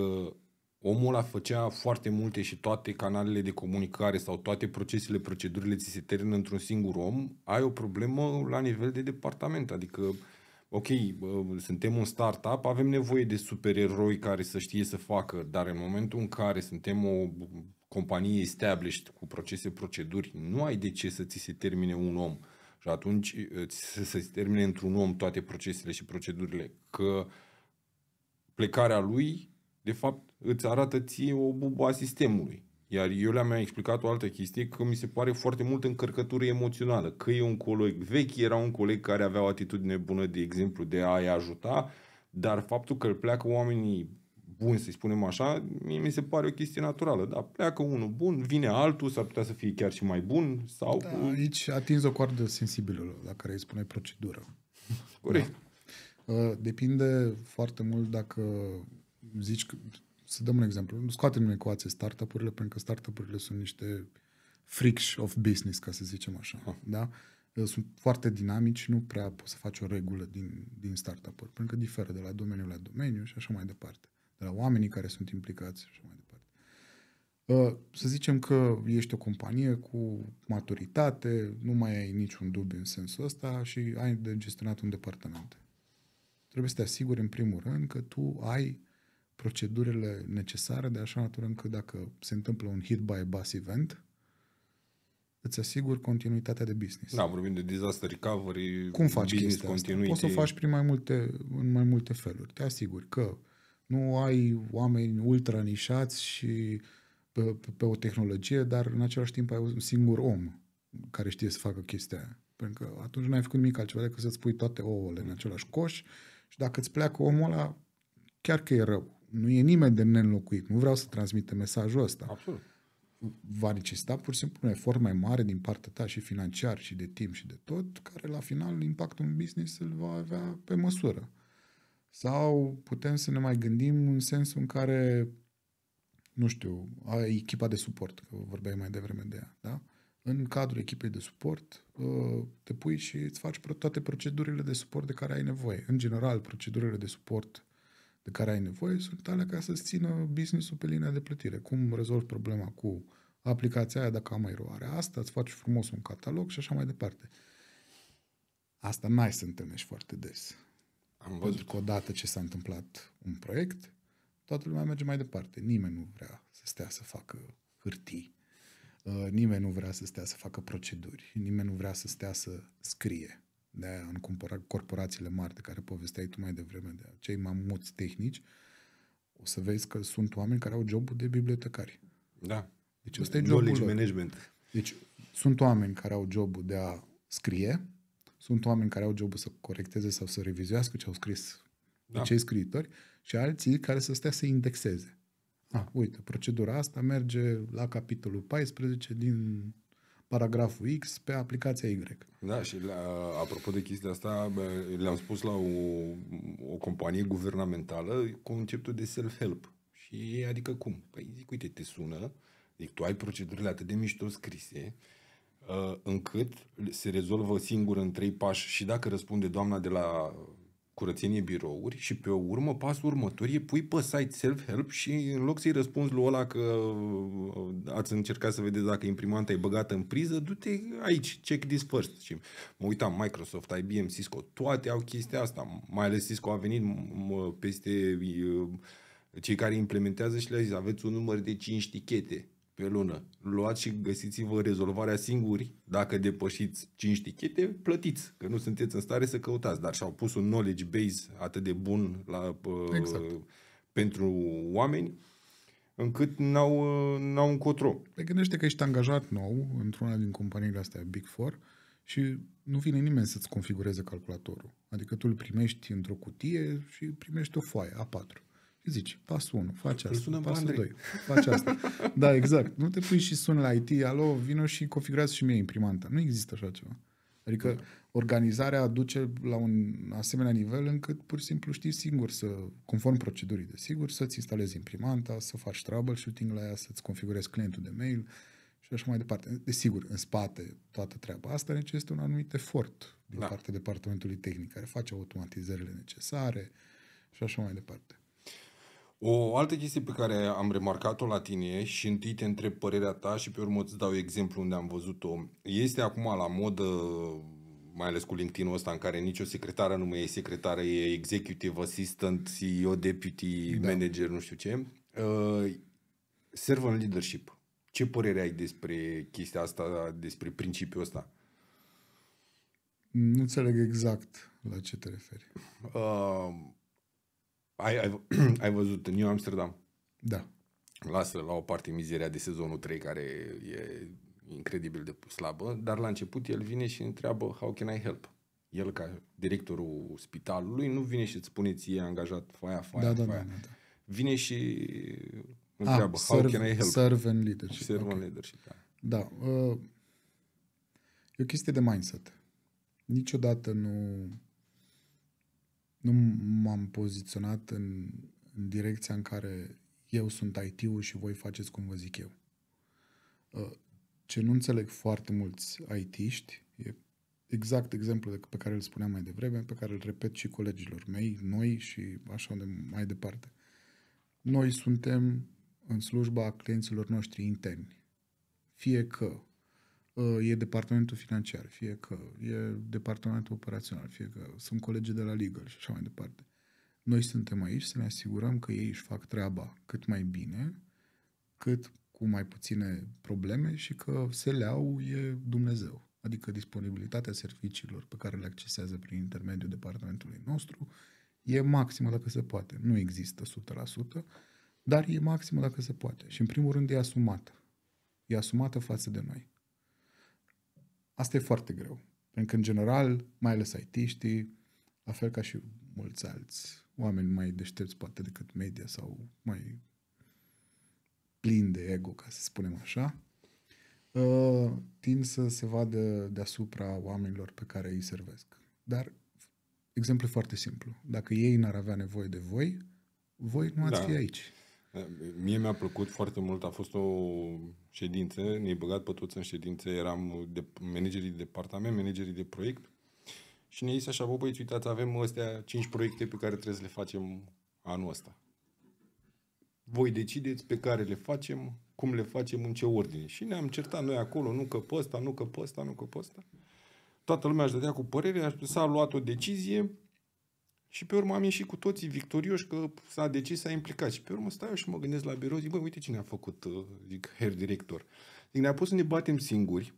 omul ăla făcea foarte multe și toate canalele de comunicare sau toate procesele, procedurile ți se termină într-un singur om, ai o problemă la nivel de departament. Adică, ok, bă, suntem un startup, avem nevoie de supereroi care să știe să facă, dar în momentul în care suntem o companie established cu procese, proceduri, nu ai de ce să ți se termine un om. Și atunci îți- să se termine într-un om toate procesele și procedurile. Că plecarea lui, de fapt, îți arată ție o bubă a sistemului. Iar eu le-am mai explicat o altă chestie, că mi se pare foarte mult încărcătură emoțională. Că e un coleg vechi, era un coleg care avea o atitudine bună, de exemplu, de a-i ajuta, dar faptul că îl pleacă oamenii buni, să-i spunem așa, mie mi se pare o chestie naturală. Da, pleacă unul bun, vine altul, s-ar putea să fie chiar și mai bun, sau... Da, aici atinzi o coardă sensibilă la care îi spuneai procedură. Corect. Uh, Depinde foarte mult dacă zici că, să dăm un exemplu, scoatem în ecuație startup-urile, pentru că startup-urile sunt niște freaks of business, ca să zicem așa. Ah. Da? Uh, Sunt foarte dinamici și nu prea poți să faci o regulă din, din startup-uri, pentru că diferă de la domeniu la domeniu și așa mai departe. De la oamenii care sunt implicați și așa mai departe. Uh, Să zicem că ești o companie cu maturitate, nu mai ai niciun dubiu în sensul ăsta și ai de gestionat un departament. Trebuie să te asiguri în primul rând că tu ai procedurile necesare de așa natură încât dacă se întâmplă un hit by a bus event, îți asiguri continuitatea de business. Da, vorbim de disaster recovery, Cum faci business chestia asta? continuity. Poți să o faci prin mai multe, în mai multe feluri. Te asiguri că nu ai oameni ultra nișați și pe, pe, pe o tehnologie, dar în același timp ai un singur om care știe să facă chestia aia. Pentru că atunci nu ai făcut nimic altceva decât să-ți pui toate ouăle în același coș și dacă îți pleacă omul ăla, chiar că e rău. Nu e nimeni de neînlocuit. Nu vreau să transmită mesajul ăsta Absolut. va necesita pur și simplu un efort mai mare din partea ta și financiar și de timp și de tot, care la final impactul în business îl va avea pe măsură. Sau putem să ne mai gândim în sensul în care, nu știu, ai echipa de suport, că vorbeai mai devreme de ea, da? În cadrul echipei de suport, uh, te pui și îți faci pro- toate procedurile de suport de care ai nevoie. În general, procedurile de suport de care ai nevoie sunt alea ca să-ți țină business-ul pe linia de plătire. Cum rezolvi problema cu aplicația aia dacă am eroare asta, îți faci frumos un catalog și așa mai departe. Asta n-ai să întâlnești foarte des. Am Pentru văzut. că odată ce s-a întâmplat un proiect, toată lumea merge mai departe. Nimeni nu vrea să stea să facă hârtii. Uh, Nimeni nu vrea să stea să facă proceduri. Nimeni nu vrea să stea să scrie. De aia în cumpăra- corporațiile mari de care povesteai tu mai devreme, de cei mamuți tehnici, o să vezi că sunt oameni care au jobul de bibliotecari. Da. Deci ăsta e jobul Knowledge lor. management. Deci sunt oameni care au jobul de a scrie, sunt oameni care au jobul să corecteze sau să revizuiască ce au scris da. Da. cei scriitori și alții care să stea să indexeze. Ah, uite, procedura asta merge la capitolul 14 din paragraful X pe aplicația Y. Da, și la, apropo de chestia asta, le-am spus la o, o companie guvernamentală conceptul de self-help. Și adică cum? Păi zic, uite, te sună, zic, tu ai procedurile atât de mișto scrise, uh, încât se rezolvă singur în trei pași și dacă răspunde doamna de la curățenie birouri și pe urmă, pasul următor e pui pe site self-help și în loc să-i răspunzi lui ăla că uh, ați încercat să vedeți dacă imprimanta e băgată în priză, du-te aici, check this first. Și mă uitam, Microsoft, IBM, Cisco, toate au chestia asta. Mai ales Cisco a venit peste uh, cei care implementează și le-a zis, aveți un număr de 5 tichete pe lună. Luați și găsiți-vă rezolvarea singuri. Dacă depășiți 5 tichete, plătiți, că nu sunteți în stare să căutați. Dar și-au pus un knowledge base atât de bun la, exact. pentru oameni, încât n-au, n-au încotro. Te gândește că ești angajat nou într-una din companiile astea Big Four și nu vine nimeni să-ți configureze calculatorul. Adică tu îl primești într-o cutie și primești o foaie A4 zici, pasul 1, faci asta, pasul 2, faci asta. da, exact. Nu te pui și suni la IT, alo, vină și configurează și mie imprimanta. Nu există așa ceva. Adică da. organizarea aduce la un asemenea nivel încât pur și simplu știi singur să, conform procedurii de sigur, să-ți instalezi imprimanta, să faci troubleshooting la ea, să-ți configurezi clientul de mail și așa mai departe. Desigur, în spate toată treaba asta necesită un anumit efort din da. partea departamentului tehnic care face automatizările necesare și așa mai departe. O altă chestie pe care am remarcat-o la tine și întâi te întreb părerea ta și pe urmă îți dau exemplu unde am văzut-o. Este acum la modă, mai ales cu LinkedIn-ul ăsta în care nicio secretară nu mai e secretară, e executive assistant, CEO, deputy, da. manager, nu știu ce. Uh, servant leadership. Ce părere ai despre chestia asta, despre principiul ăsta? Nu înțeleg exact la ce te referi. Uh, ai, ai, ai văzut New Amsterdam? Da. Lasă la o parte mizeria de sezonul 3 care e incredibil de slabă, dar la început el vine și întreabă how can I help? El ca directorul spitalului nu vine și îți spune ție angajat foaia, foaia, da, foaia. Da, da, da, da. Vine și întreabă ah, how serve, can I help? Servant leadership. Servant okay. leadership, da. Da. Uh, e o chestie de mindset. Niciodată nu nu m-am poziționat în, în direcția în care eu sunt IT-ul și voi faceți cum vă zic eu. Uh, ce nu înțeleg foarte mulți IT-ști e exact exemplul pe care îl spuneam mai devreme, pe care îl repet și colegilor mei, noi și așa de mai departe. Noi suntem în slujba clienților noștri interni. Fie că e departamentul financiar, fie că e departamentul operațional, fie că sunt colegii de la legal și așa mai departe. Noi suntem aici să ne asigurăm că ei își fac treaba cât mai bine, cât cu mai puține probleme și că se leau e Dumnezeu. Adică disponibilitatea serviciilor pe care le accesează prin intermediul departamentului nostru e maximă dacă se poate. Nu există 100%, dar e maximă dacă se poate. Și în primul rând e asumată. E asumată față de noi. Asta e foarte greu. Pentru că, în general, mai ales IT-știi, la fel ca și mulți alți oameni mai deștepți, poate, decât media sau mai plini de ego, ca să spunem așa, uh, tind să se vadă deasupra oamenilor pe care îi servesc. Dar, exemplu foarte simplu. Dacă ei n-ar avea nevoie de voi, voi nu ați da. fi aici. Mie mi-a plăcut foarte mult, a fost o ședință, ne-ai băgat pe toți în ședință, eram de, managerii de departament, managerii de proiect și ne-ai zis așa, bă băieți, uitați, avem astea cinci proiecte pe care trebuie să le facem anul ăsta. Voi decideți pe care le facem, cum le facem, în ce ordine. Și ne-am certat noi acolo, nu că pe ăsta, nu că pe ăsta, nu că pe ăsta. Toată lumea își dădea cu părere, s-a luat o decizie, și pe urmă am ieșit cu toții victorioși că s-a decis, s-a implicat. Și pe urmă stau eu și mă gândesc la birou, zic, băi, uite cine a făcut, uh, zic, hair director. Zic, ne-a pus să ne batem singuri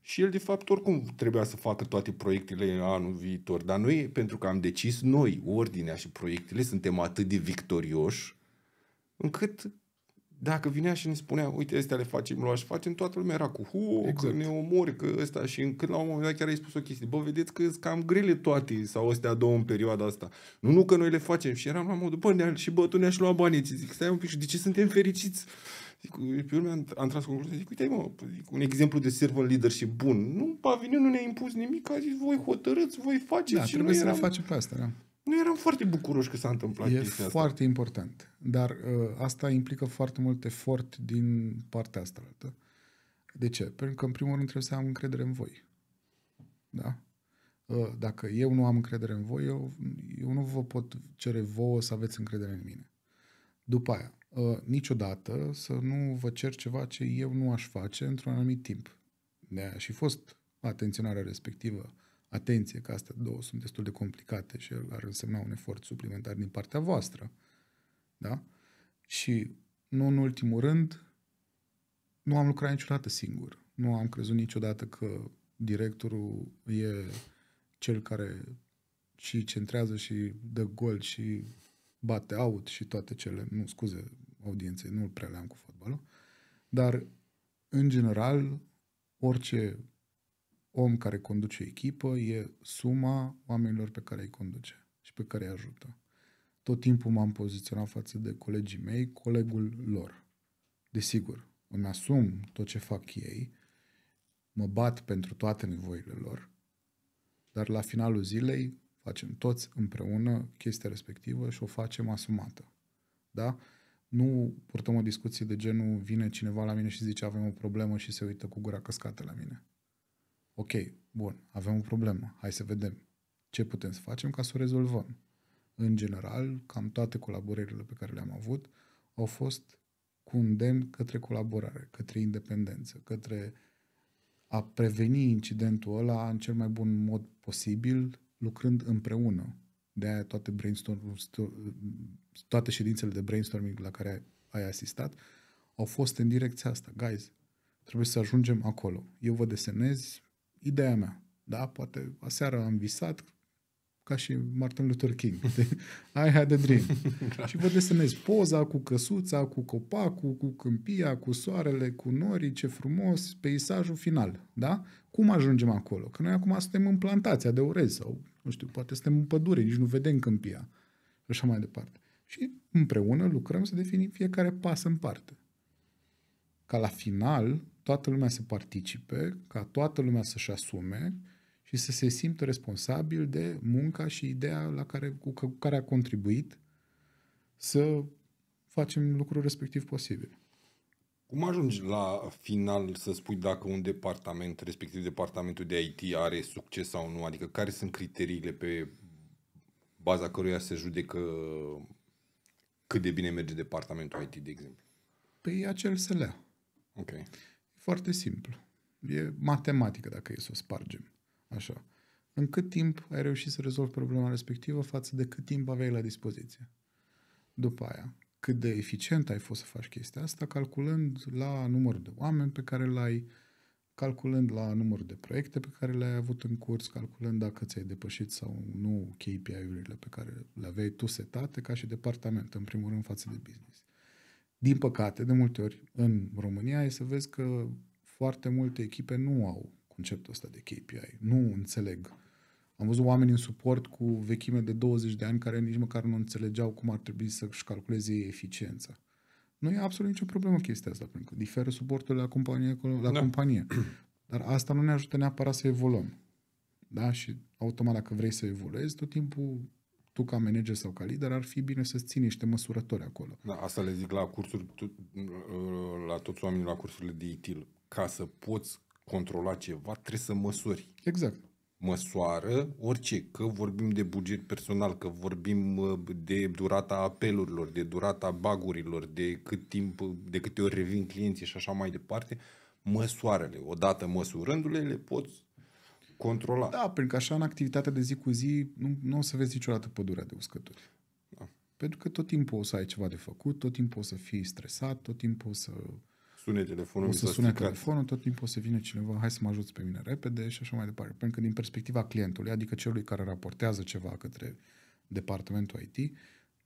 și el, de fapt, oricum trebuia să facă toate proiectele anul viitor. Dar noi, pentru că am decis noi ordinea și proiectele, suntem atât de victorioși încât dacă vinea și ne spunea, uite, astea le facem, le și facem, toată lumea era cu, hu, exact. că ne omori, că ăsta și încât la un moment dat chiar ai spus o chestie, bă, vedeți că sunt cam grele toate sau astea două în perioada asta. Nu, nu că noi le facem și eram la modul, bă, ne și bă, tu ne-aș lua banii, zic, stai un pic, și de ce suntem fericiți? Zic, pe urmă am, am tras concluzia, zic, uite mă, zic, un exemplu de servant leadership bun. Nu, pavilionul nu ne-a impus nimic, a zis, voi hotărâți, voi faceți. Da, și trebuie noi să le eram, facem pe asta, da. Noi eram foarte bucuroși că s-a întâmplat E chestia asta. foarte important. Dar uh, asta implică foarte mult efort din partea asta. altă. De ce? Pentru că, în primul rând, trebuie să am încredere în voi. Da? Uh, dacă eu nu am încredere în voi, eu, eu nu vă pot cere vouă să aveți încredere în mine. După aia, uh, niciodată să nu vă cer ceva ce eu nu aș face într-un anumit timp. De aia și fost atenționarea respectivă. Atenție că astea două sunt destul de complicate și ar însemna un efort suplimentar din partea voastră. Da? Și nu în ultimul rând, nu am lucrat niciodată singur. Nu am crezut niciodată că directorul e cel care și centrează și dă gol și bate out și toate cele. Nu, scuze, audiențe, nu prea le am cu fotbalul. Dar, în general, orice om care conduce o echipă e suma oamenilor pe care îi conduce și pe care îi ajută. Tot timpul m-am poziționat față de colegii mei, colegul lor. Desigur, îmi asum tot ce fac ei, mă bat pentru toate nevoile lor, dar la finalul zilei facem toți împreună chestia respectivă și o facem asumată. Da? Nu purtăm o discuție de genul vine cineva la mine și zice avem o problemă și se uită cu gura căscată la mine. Ok, bun, avem o problemă, hai să vedem ce putem să facem ca să o rezolvăm. În general, cam toate colaborările pe care le-am avut au fost cu un demn către colaborare, către independență, către a preveni incidentul ăla în cel mai bun mod posibil, lucrând împreună. De aia toate, brainstorm, toate ședințele de brainstorming la care ai asistat au fost în direcția asta. Guys, trebuie să ajungem acolo. Eu vă desenez ideea mea. Da? Poate aseară am visat ca și Martin Luther King. I had a dream. și vă desenez poza cu căsuța, cu copacul, cu câmpia, cu soarele, cu norii, ce frumos, peisajul final. Da? Cum ajungem acolo? Că noi acum suntem în plantația de orez sau, nu știu, poate suntem în pădure, nici nu vedem câmpia. Și așa mai departe. Și împreună lucrăm să definim fiecare pas în parte. Ca la final toată lumea să participe, ca toată lumea să-și asume și să se simtă responsabil de munca și ideea la care, cu, cu care a contribuit să facem lucrul respectiv posibil. Cum ajungi la final să spui dacă un departament, respectiv departamentul de IT, are succes sau nu? Adică care sunt criteriile pe baza căruia se judecă cât de bine merge departamentul IT, de exemplu? Păi acel SLA. Ok. E foarte simplu. E matematică dacă e să o spargem. Așa. În cât timp ai reușit să rezolvi problema respectivă față de cât timp aveai la dispoziție. După aia, cât de eficient ai fost să faci chestia asta, calculând la numărul de oameni pe care l-ai, calculând la numărul de proiecte pe care le-ai avut în curs, calculând dacă ți-ai depășit sau nu KPI-urile pe care le aveai tu setate ca și departament, în primul rând față de business. Din păcate, de multe ori în România e să vezi că foarte multe echipe nu au conceptul ăsta de KPI. Nu înțeleg. Am văzut oameni în suport cu vechime de 20 de ani care nici măcar nu înțelegeau cum ar trebui să-și calculeze ei eficiența. Nu e absolut nicio problemă chestia asta, pentru că diferă suportul la companie la da. companie. Dar asta nu ne ajută neapărat să evoluăm. Da? Și automat dacă vrei să evoluezi, tot timpul tu ca manager sau ca lider ar fi bine să-ți ții niște măsurători acolo. Da, asta le zic la cursuri, tu, la toți oamenii la cursurile de ITIL. Ca să poți controla ceva, trebuie să măsori. Exact. Măsoară orice, că vorbim de buget personal, că vorbim de durata apelurilor, de durata bagurilor, de cât timp, de câte ori revin clienții și așa mai departe, măsoarele. Odată măsurându-le, le poți controla. Da, pentru că așa în activitatea de zi cu zi nu, nu o să vezi niciodată pădurea de uscături. Da. Pentru că tot timpul o să ai ceva de făcut, tot timpul o să fii stresat, tot timpul o să sune telefonul. O să sune telefonul, tot timpul o să vină cineva, hai să mă ajuți pe mine repede și așa mai departe. Pentru că din perspectiva clientului, adică celui care raportează ceva către departamentul IT,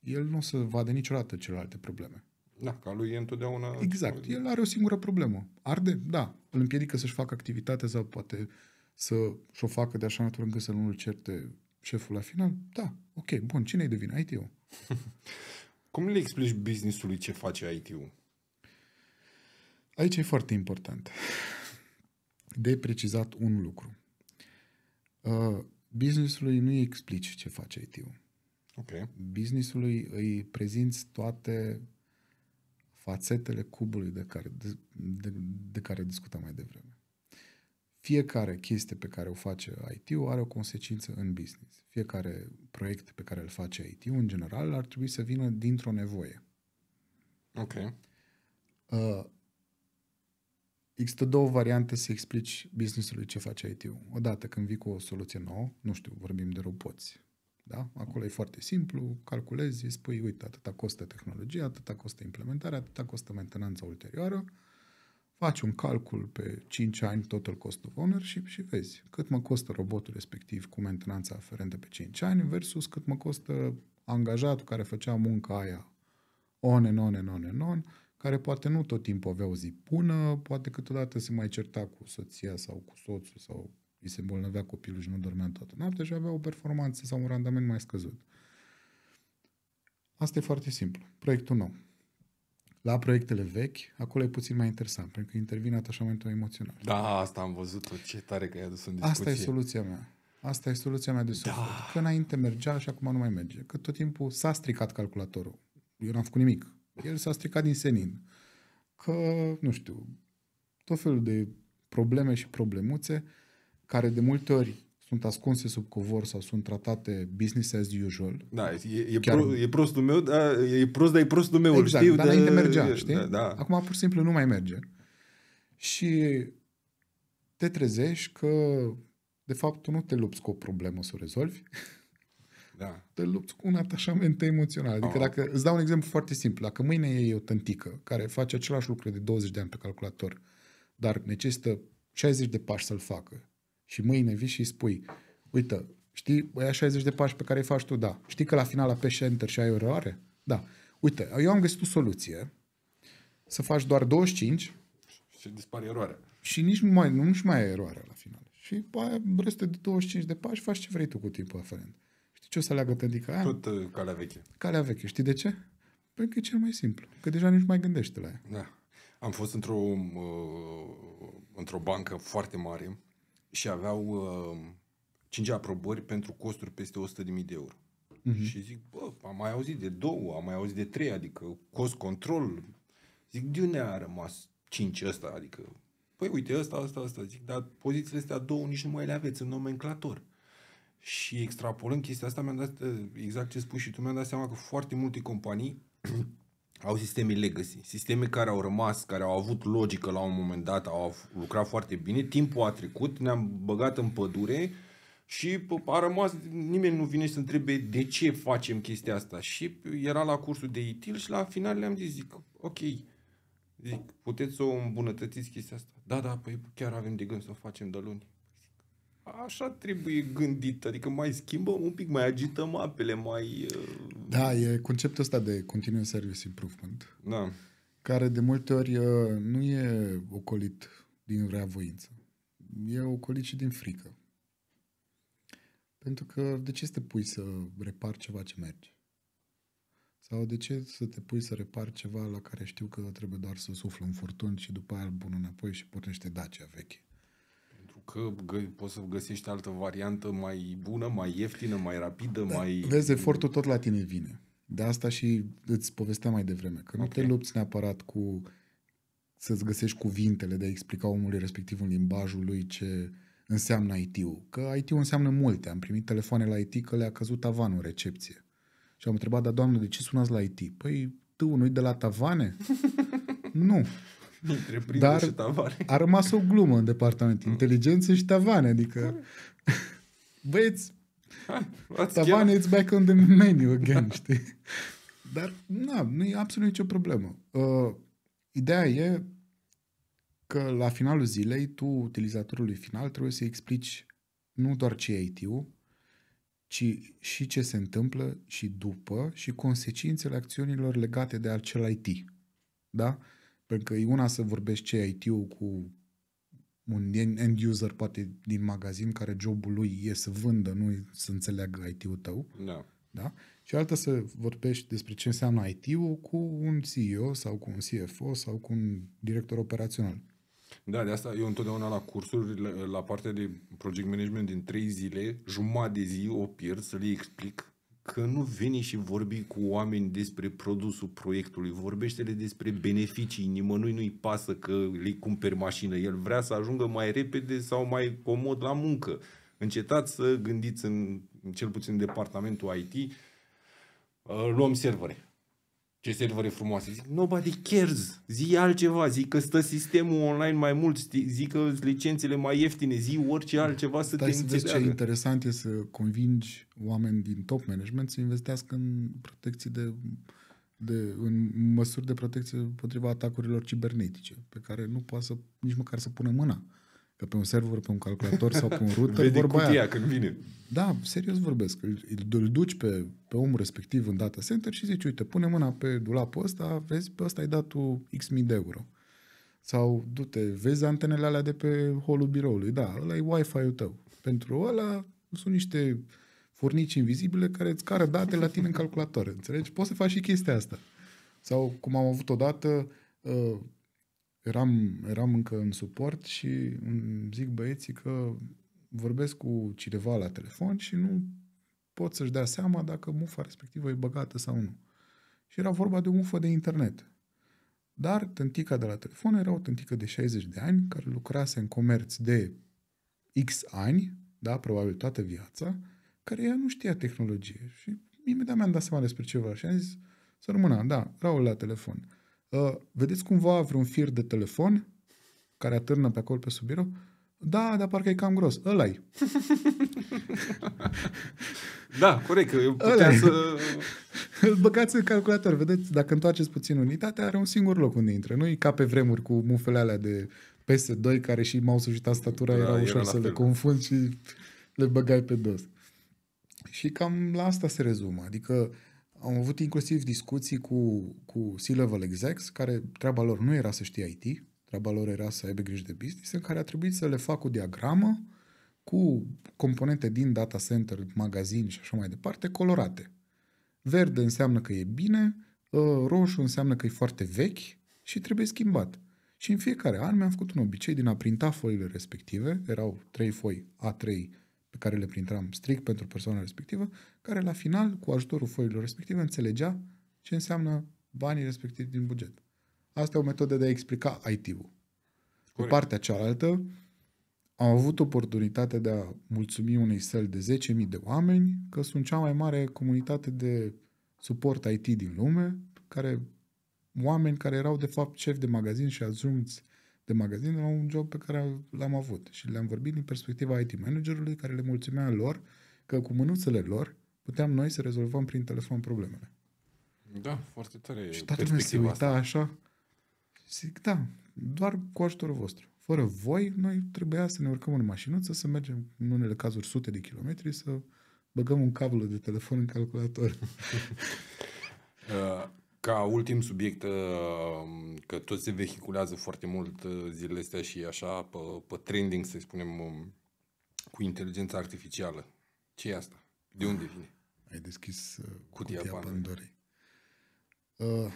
el nu o să vadă niciodată celelalte probleme. Da, ca lui e întotdeauna... Exact. El are o singură problemă. Arde? Da. Îl împiedică să-și facă activitatea sau poate să și-o facă de așa natură încât să nu-l certe șeful la final? Da. Ok, bun. Cine-i de vină? IT-ul. Cum le explici business-ului ce face IT-ul? Aici e foarte important de precizat un lucru. Uh, businessului nu îi explici ce face IT-ul. Ok. Businessului îi prezinți toate fațetele cubului de care, de, de, de care discutam mai devreme. Fiecare chestie pe care o face IT-ul are o consecință în business. Fiecare proiect pe care îl face IT-ul, în general, ar trebui să vină dintr-o nevoie. Ok. Uh, există două variante să explici businessului ce face IT-ul. Odată când vii cu o soluție nouă, nu știu, vorbim de roboți. Da? Acolo e foarte simplu, calculezi, îi spui, uite, atâta costă tehnologia, atâta costă implementarea, atâta costă mentenanța ulterioară, faci un calcul pe 5 ani total cost of ownership și vezi cât mă costă robotul respectiv cu mentenanța aferentă pe 5 ani versus cât mă costă angajatul care făcea munca aia on and on and on and on, care poate nu tot timpul avea o zi bună, poate câteodată se mai certa cu soția sau cu soțul sau îi se îmbolnăvea copilul și nu dormea toată noaptea și avea o performanță sau un randament mai scăzut. Asta e foarte simplu. Proiectul nou. La proiectele vechi, acolo e puțin mai interesant, pentru că intervine atașamentul emoțional. Da, asta am văzut-o. Ce tare că ai adus în discuție. Asta e soluția mea. Asta e soluția mea de suflet. Da. Că înainte mergea și acum nu mai merge. Că tot timpul s-a stricat calculatorul. Eu n-am făcut nimic. El s-a stricat din senin. Că, nu știu, tot felul de probleme și problemuțe care de multe ori sunt ascunse sub covor sau sunt tratate business as usual. Da, e, e, Chiar... pro, e prostul meu, da, e prost, dar e prostul meu, exact, știu. dar înainte mergea, știi? Da, da. Acum pur și simplu nu mai merge. Și te trezești că de fapt tu nu te lupți cu o problemă să o rezolvi, da. te lupți cu un atașament emoțional. Adică oh. dacă, îți dau un exemplu foarte simplu, dacă mâine e o tântică care face același lucru de 20 de ani pe calculator, dar necesită 60 de pași să-l facă și mâine vii și îi spui, uite, știi, aia 60 de pași pe care îi faci tu, da. Știi că la final apeși Enter și ai o eroare? Da. Uite, eu am găsit o soluție să faci doar 25 și dispare eroarea. Și nici nu mai, nu, nici mai ai eroare la final. Și pe aia, restul de 25 de pași, faci ce vrei tu cu timpul aferent. Știi ce o să leagă tândica aia? Tot uh, calea veche. Calea veche. Știi de ce? Pentru că e cel mai simplu. Că deja nici mai gândește la ea. Da. Am fost într-o, uh, într-o bancă foarte mare și aveau uh, 5 aprobări pentru costuri peste 100.000 de euro. Uh-huh. Și zic, bă, am mai auzit de două, am mai auzit de trei, adică cost control. Zic, de unde a rămas 5 ăsta? Adică, păi uite, ăsta, ăsta, ăsta. Zic, dar pozițiile astea două nici nu mai le aveți în nomenclator. Și extrapolând chestia asta, mi-am dat, exact ce spui și tu, mi-am dat seama că foarte multe companii au sisteme legacy, sisteme care au rămas, care au avut logică la un moment dat, au lucrat foarte bine, timpul a trecut, ne-am băgat în pădure și a rămas, nimeni nu vine să întrebe de ce facem chestia asta. Și era la cursul de ITIL și la final le-am zis, zic, ok, zic, puteți să o îmbunătățiți chestia asta? Da, da, păi chiar avem de gând să o facem de luni așa trebuie gândit, adică mai schimbăm un pic, mai agităm apele, mai... Uh... Da, e conceptul ăsta de continuous service improvement, da. care de multe ori uh, nu e ocolit din rea voință, e ocolit și din frică. Pentru că de ce să te pui să repari ceva ce merge? Sau de ce să te pui să repari ceva la care știu că trebuie doar să suflă un furtun și după aia îl bun înapoi și pornește Dacia veche? Că gă- poți să găsești altă variantă mai bună, mai ieftină, mai rapidă, da, mai... Vezi, efortul tot la tine vine. De asta și îți povesteam mai devreme, că okay. nu te lupți neapărat cu să-ți găsești cuvintele de a explica omului respectiv în limbajul lui ce înseamnă IT-ul. Că IT-ul înseamnă multe. Am primit telefoane la IT că le-a căzut tavanul în recepție. Și am întrebat, dar doamnă, de ce sunați la IT? Păi, tu nu-i de la tavane? nu. Dar și tavane. a rămas o glumă în departament. Inteligență și tavane. Adică, băieți, tavane, it's back on the menu again, știi? Dar, na, nu e absolut nicio problemă. Uh, ideea e că la finalul zilei, tu, utilizatorului final, trebuie să explici nu doar ce e IT-ul, ci și ce se întâmplă și după și consecințele acțiunilor legate de acel IT. Da? Pentru că e una să vorbești ce IT-ul cu un end user poate din magazin care jobul lui e să vândă, nu să înțeleagă IT-ul tău. Da. Da? Și alta să vorbești despre ce înseamnă IT-ul cu un CEO sau cu un CFO sau cu un director operațional. Da, de asta eu întotdeauna la cursuri, la, la partea de project management din trei zile, jumătate de zi o pierd să le explic că nu veni și vorbi cu oameni despre produsul proiectului, vorbește-le despre beneficii, nimănui nu-i pasă că le cumperi mașină, el vrea să ajungă mai repede sau mai comod la muncă. Încetați să gândiți în, cel puțin în departamentul IT, uh, luăm servere ce servere frumoase. Zic, nobody cares. Zi altceva. Zic că stă sistemul online mai mult. Zic că licențele mai ieftine. Zi orice altceva să Stai te să vezi ce interesant e să convingi oameni din top management să investească în protecții de, de în măsuri de protecție împotriva atacurilor cibernetice, pe care nu poate să, nici măcar să pună mâna. Că pe un server, pe un calculator sau pe un router, Vede vorba cutia aia. când vine. Da, serios vorbesc. Îl, îl duci pe, pe omul respectiv în data center și zici, uite, pune mâna pe dulapul ăsta, vezi, pe ăsta ai dat tu X mii de euro. Sau, du-te, vezi antenele alea de pe holul biroului. Da, ăla e Wi-Fi-ul tău. Pentru ăla sunt niște furnici invizibile care îți cară date la tine în calculator. Înțelegi? Poți să faci și chestia asta. Sau, cum am avut odată, uh, eram, eram încă în suport și îmi zic băieții că vorbesc cu cineva la telefon și nu pot să-și dea seama dacă mufa respectivă e băgată sau nu. Și era vorba de o mufă de internet. Dar tântica de la telefon era o tântică de 60 de ani care lucrase în comerț de X ani, da, probabil toată viața, care ea nu știa tehnologie. Și imediat mi-am dat seama despre ceva și am zis, să rămână, da, Raul la telefon. Uh, vedeți cumva vreun fir de telefon care atârnă pe acolo pe sub birou? Da, dar parcă e cam gros. ăla -i. Da, corect, că eu putea Ăla-i. să... Îl băgați în calculator. Vedeți, dacă întoarceți puțin unitatea, are un singur loc unde intră. Nu e ca pe vremuri cu mufele alea de PS2 care și mouse-ul și tastatura Da, da, era era ușor la să le fel. confunzi și le băgai pe dos. Și cam la asta se rezumă. Adică am avut inclusiv discuții cu, cu C-level execs, care treaba lor nu era să știe IT, treaba lor era să aibă grijă de business, în care a trebuit să le fac o diagramă cu componente din data center, magazin și așa mai departe, colorate. Verde înseamnă că e bine, ă, roșu înseamnă că e foarte vechi și trebuie schimbat. Și în fiecare an mi-am făcut un obicei din a printa foile respective, erau trei foi A3 pe care le printam strict pentru persoana respectivă, care la final, cu ajutorul foilor respective, înțelegea ce înseamnă banii respectivi din buget. Asta e o metodă de a explica IT-ul. Pe Corect. partea cealaltă, am avut oportunitatea de a mulțumi unei săli de 10.000 de oameni că sunt cea mai mare comunitate de suport IT din lume, care oameni care erau de fapt șefi de magazin și ajunți de magazin la un job pe care l-am avut. Și le-am vorbit din perspectiva IT managerului care le mulțumea lor că cu mânuțele lor puteam noi să rezolvăm prin telefon problemele. Da, foarte tare Și toată lumea se perspectiva uita asta. așa. Zic, da, doar cu ajutorul vostru. Fără voi, noi trebuia să ne urcăm în mașinuță, să mergem în unele cazuri sute de kilometri, să băgăm un cablu de telefon în calculator. Uh, Ca ultim subiect, uh, că tot se vehiculează foarte mult uh, zilele astea și așa pe, pe trending, să spunem, um, cu inteligența artificială. ce e asta? De unde vine? Ai deschis uh, Cutia cutia, Pandorei. Pandorei. Uh,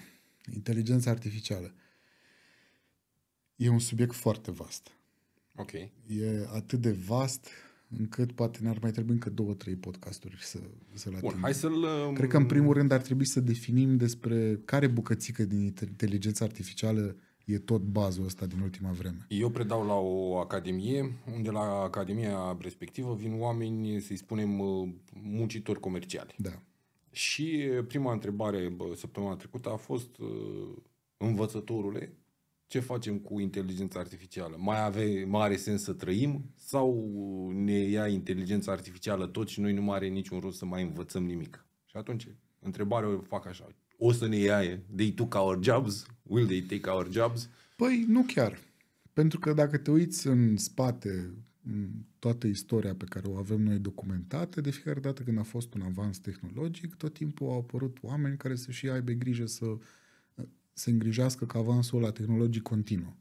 inteligența artificială. E un subiect foarte vast. Ok. E atât de vast încât poate ne-ar mai trebui încă două, trei podcasturi să, să-l Bun, atingem. hai să-l... um, Cred că în primul rând ar trebui să definim despre care bucățică din inteligența artificială e tot bazul ăsta din ultima vreme. Eu predau la o academie, unde la academia respectivă vin oameni, să-i spunem, uh, muncitori comerciali. Da. Și prima întrebare bă, săptămâna trecută a fost uh, învățătorule, ce facem cu inteligența artificială? Mai, ave, mai are sens să trăim sau ne ia inteligența artificială tot și noi nu mai are niciun rost să mai învățăm nimic? Și atunci, întrebarea o fac așa. O să ne ia, they took our jobs? Will they take our jobs? Păi nu chiar. Pentru că dacă te uiți în spate, în toată istoria pe care o avem noi documentată, de fiecare dată când a fost un avans tehnologic, tot timpul au apărut oameni care să și aibă grijă să se îngrijească că avansul ăla tehnologic continuă.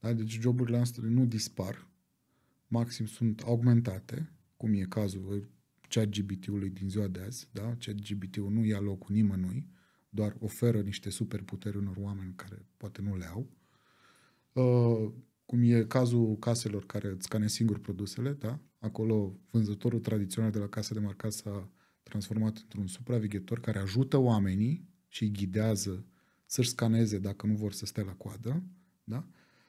Da? Deci joburile noastre nu dispar, maxim sunt augmentate, cum e cazul. ChatGPT-ului din ziua de azi, da? ChatGPT-ul nu ia locul nimănui, doar oferă niște superputeri unor oameni care poate nu le au. Uh, cum e cazul caselor care îți scane singur produsele, da? Acolo vânzătorul tradițional de la casă de marcat s-a transformat într-un supraveghetor care ajută oamenii și îi ghidează să-și scaneze dacă nu vor să stea la coadă, da?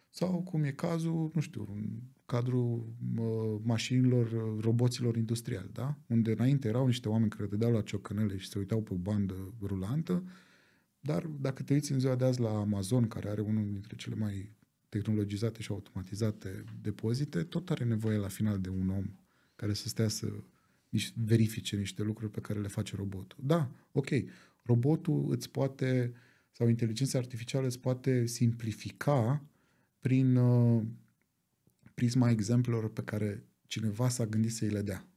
Sau cum e cazul, nu știu, în cadrul uh, mașinilor, roboților industriali, da? Unde înainte erau niște oameni care dădeau la ciocănele și se uitau pe o bandă rulantă, dar dacă te uiți în ziua de azi la Amazon, care are unul dintre cele mai tehnologizate și automatizate depozite, tot are nevoie la final de un om care să stea să verifice niște lucruri pe care le face robotul. Da, ok, robotul îți poate, sau inteligența artificială îți poate simplifica prin uh, prisma exemplelor pe care cineva s-a gândit să îi le dea.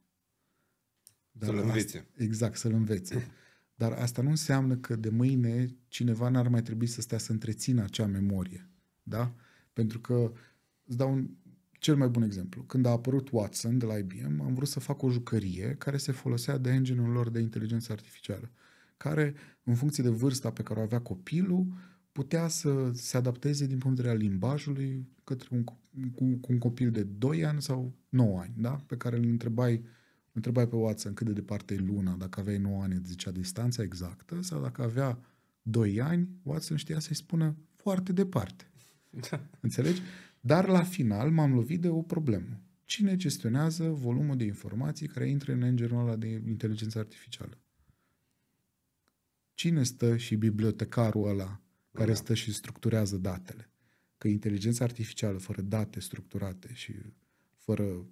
Dar să-l învețe. Asta, exact, să-l învețe. Dar asta nu înseamnă că de mâine cineva n-ar mai trebui să stea să întrețină acea memorie. Da? Pentru că, îți dau un cel mai bun exemplu. Când a apărut Watson de la IBM, am vrut să fac o jucărie care se folosea de engine-ul lor de inteligență artificială, care, în funcție de vârsta pe care o avea copilul, putea să se adapteze din punct de vedere al limbajului către un, cu, cu un copil de 2 ani sau 9 ani, da? pe care îl întrebai, întrebai pe Watson cât de departe e luna, dacă aveai 9 ani îți zicea distanța exactă, sau dacă avea 2 ani, Watson știa să-i spună foarte departe. Da. Înțelegi? Dar la final m-am lovit de o problemă. Cine gestionează volumul de informații care intră în engine ăla de inteligență artificială? Cine stă și bibliotecarul ăla care da. stă și structurează datele? Că inteligența artificială fără date structurate și fără,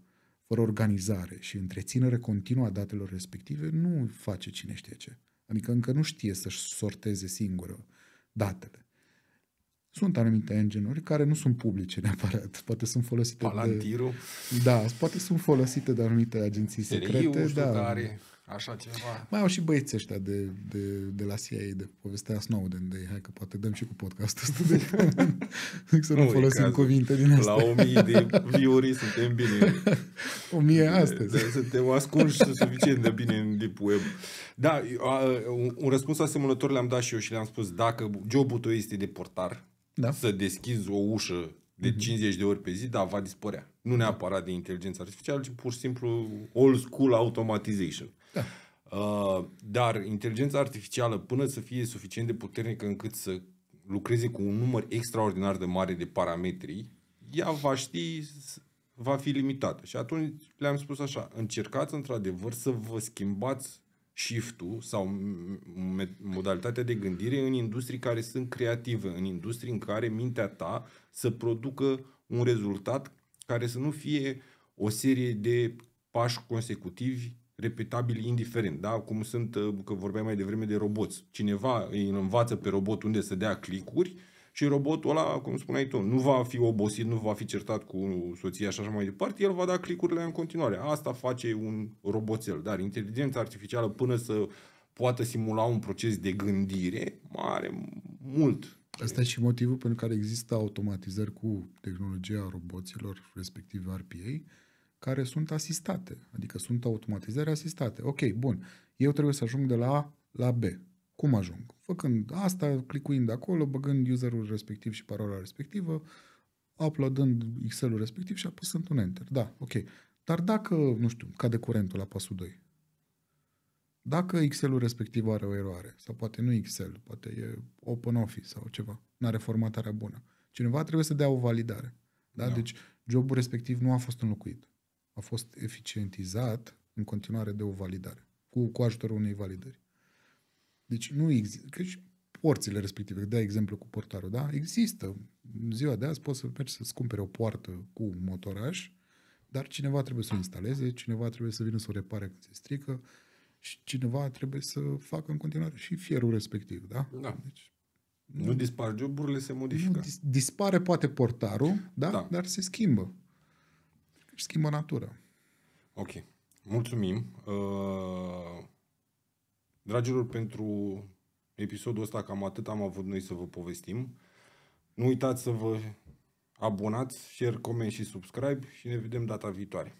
fără organizare și întreținere continuă a datelor respective nu face cine știe ce. Adică încă nu știe să-și sorteze singură datele. Sunt anumite engine care nu sunt publice neapărat. Poate sunt folosite Palantiru. de... Da, poate sunt folosite de anumite agenții secrete. Da. Care, așa ceva. Mai au și băieți ăștia de, de, de la CIA, de povestea Snowden, de hai că poate dăm și cu podcastul ăsta. De... Zic să nu, nu folosim cazul. cuvinte din astea. La o mie de viuri suntem bine. o mie astăzi. De, suntem ascunși suficient de bine în deep web. Da, un, un răspuns asemănător le-am dat și eu și le-am spus dacă jobul tău este de portar, da. să deschizi o ușă de 50 mhm. de ori pe zi, da, va dispărea. Nu neapărat de inteligență artificială, ci pur și simplu old school automatization. Da. Uh, dar inteligența artificială, până să fie suficient de puternică încât să lucreze cu un număr extraordinar de mare de parametri, ea va ști, va fi limitată. Și atunci le-am spus așa, încercați într-adevăr să vă schimbați shift-ul sau modalitatea de gândire în industrii care sunt creative, în industrii în care mintea ta să producă un rezultat care să nu fie o serie de pași consecutivi repetabili indiferent, da? Cum sunt, că vorbeam mai devreme de roboți. Cineva îi învață pe robot unde să dea clicuri și robotul ăla, cum spuneai tu, nu va fi obosit, nu va fi certat cu soția și așa mai departe, el va da clicurile în continuare. Asta face un roboțel, dar inteligența artificială până să poată simula un proces de gândire, are mult. Asta e și motivul pentru care există automatizări cu tehnologia roboților, respectiv RPA, care sunt asistate, adică sunt automatizări asistate. Ok, bun, eu trebuie să ajung de la A la B. Cum ajung? Făcând asta, clicuind acolo, băgând userul respectiv și parola respectivă, uploadând Excel-ul respectiv și apăsând un Enter. Da, ok. Dar dacă, nu știu, cade curentul la pasul 2, dacă Excel-ul respectiv are o eroare, sau poate nu Excel, poate e OpenOffice sau ceva, nu are formatarea bună, cineva trebuie să dea o validare. Da? da. Deci jobul respectiv nu a fost înlocuit. A fost eficientizat în continuare de o validare, cu, cu ajutorul unei validări. Deci nu există, că și porțile respective, de exemplu cu portarul, da? Există. În ziua de azi poți să mergi să-ți cumpere o poartă cu motoraj, dar cineva trebuie să o instaleze, cineva trebuie să vină să o repare când se strică și cineva trebuie să facă în continuare și fierul respectiv, da? Da. Deci, nu, nu dispar joburile, se modifică. Nu, dis- dispare poate portarul, da? da? Dar se schimbă. Și schimbă natura. Ok. Mulțumim. Uh Dragilor, pentru episodul ăsta cam atât am avut noi să vă povestim. Nu uitați să vă abonați, share, comment și subscribe și ne vedem data viitoare.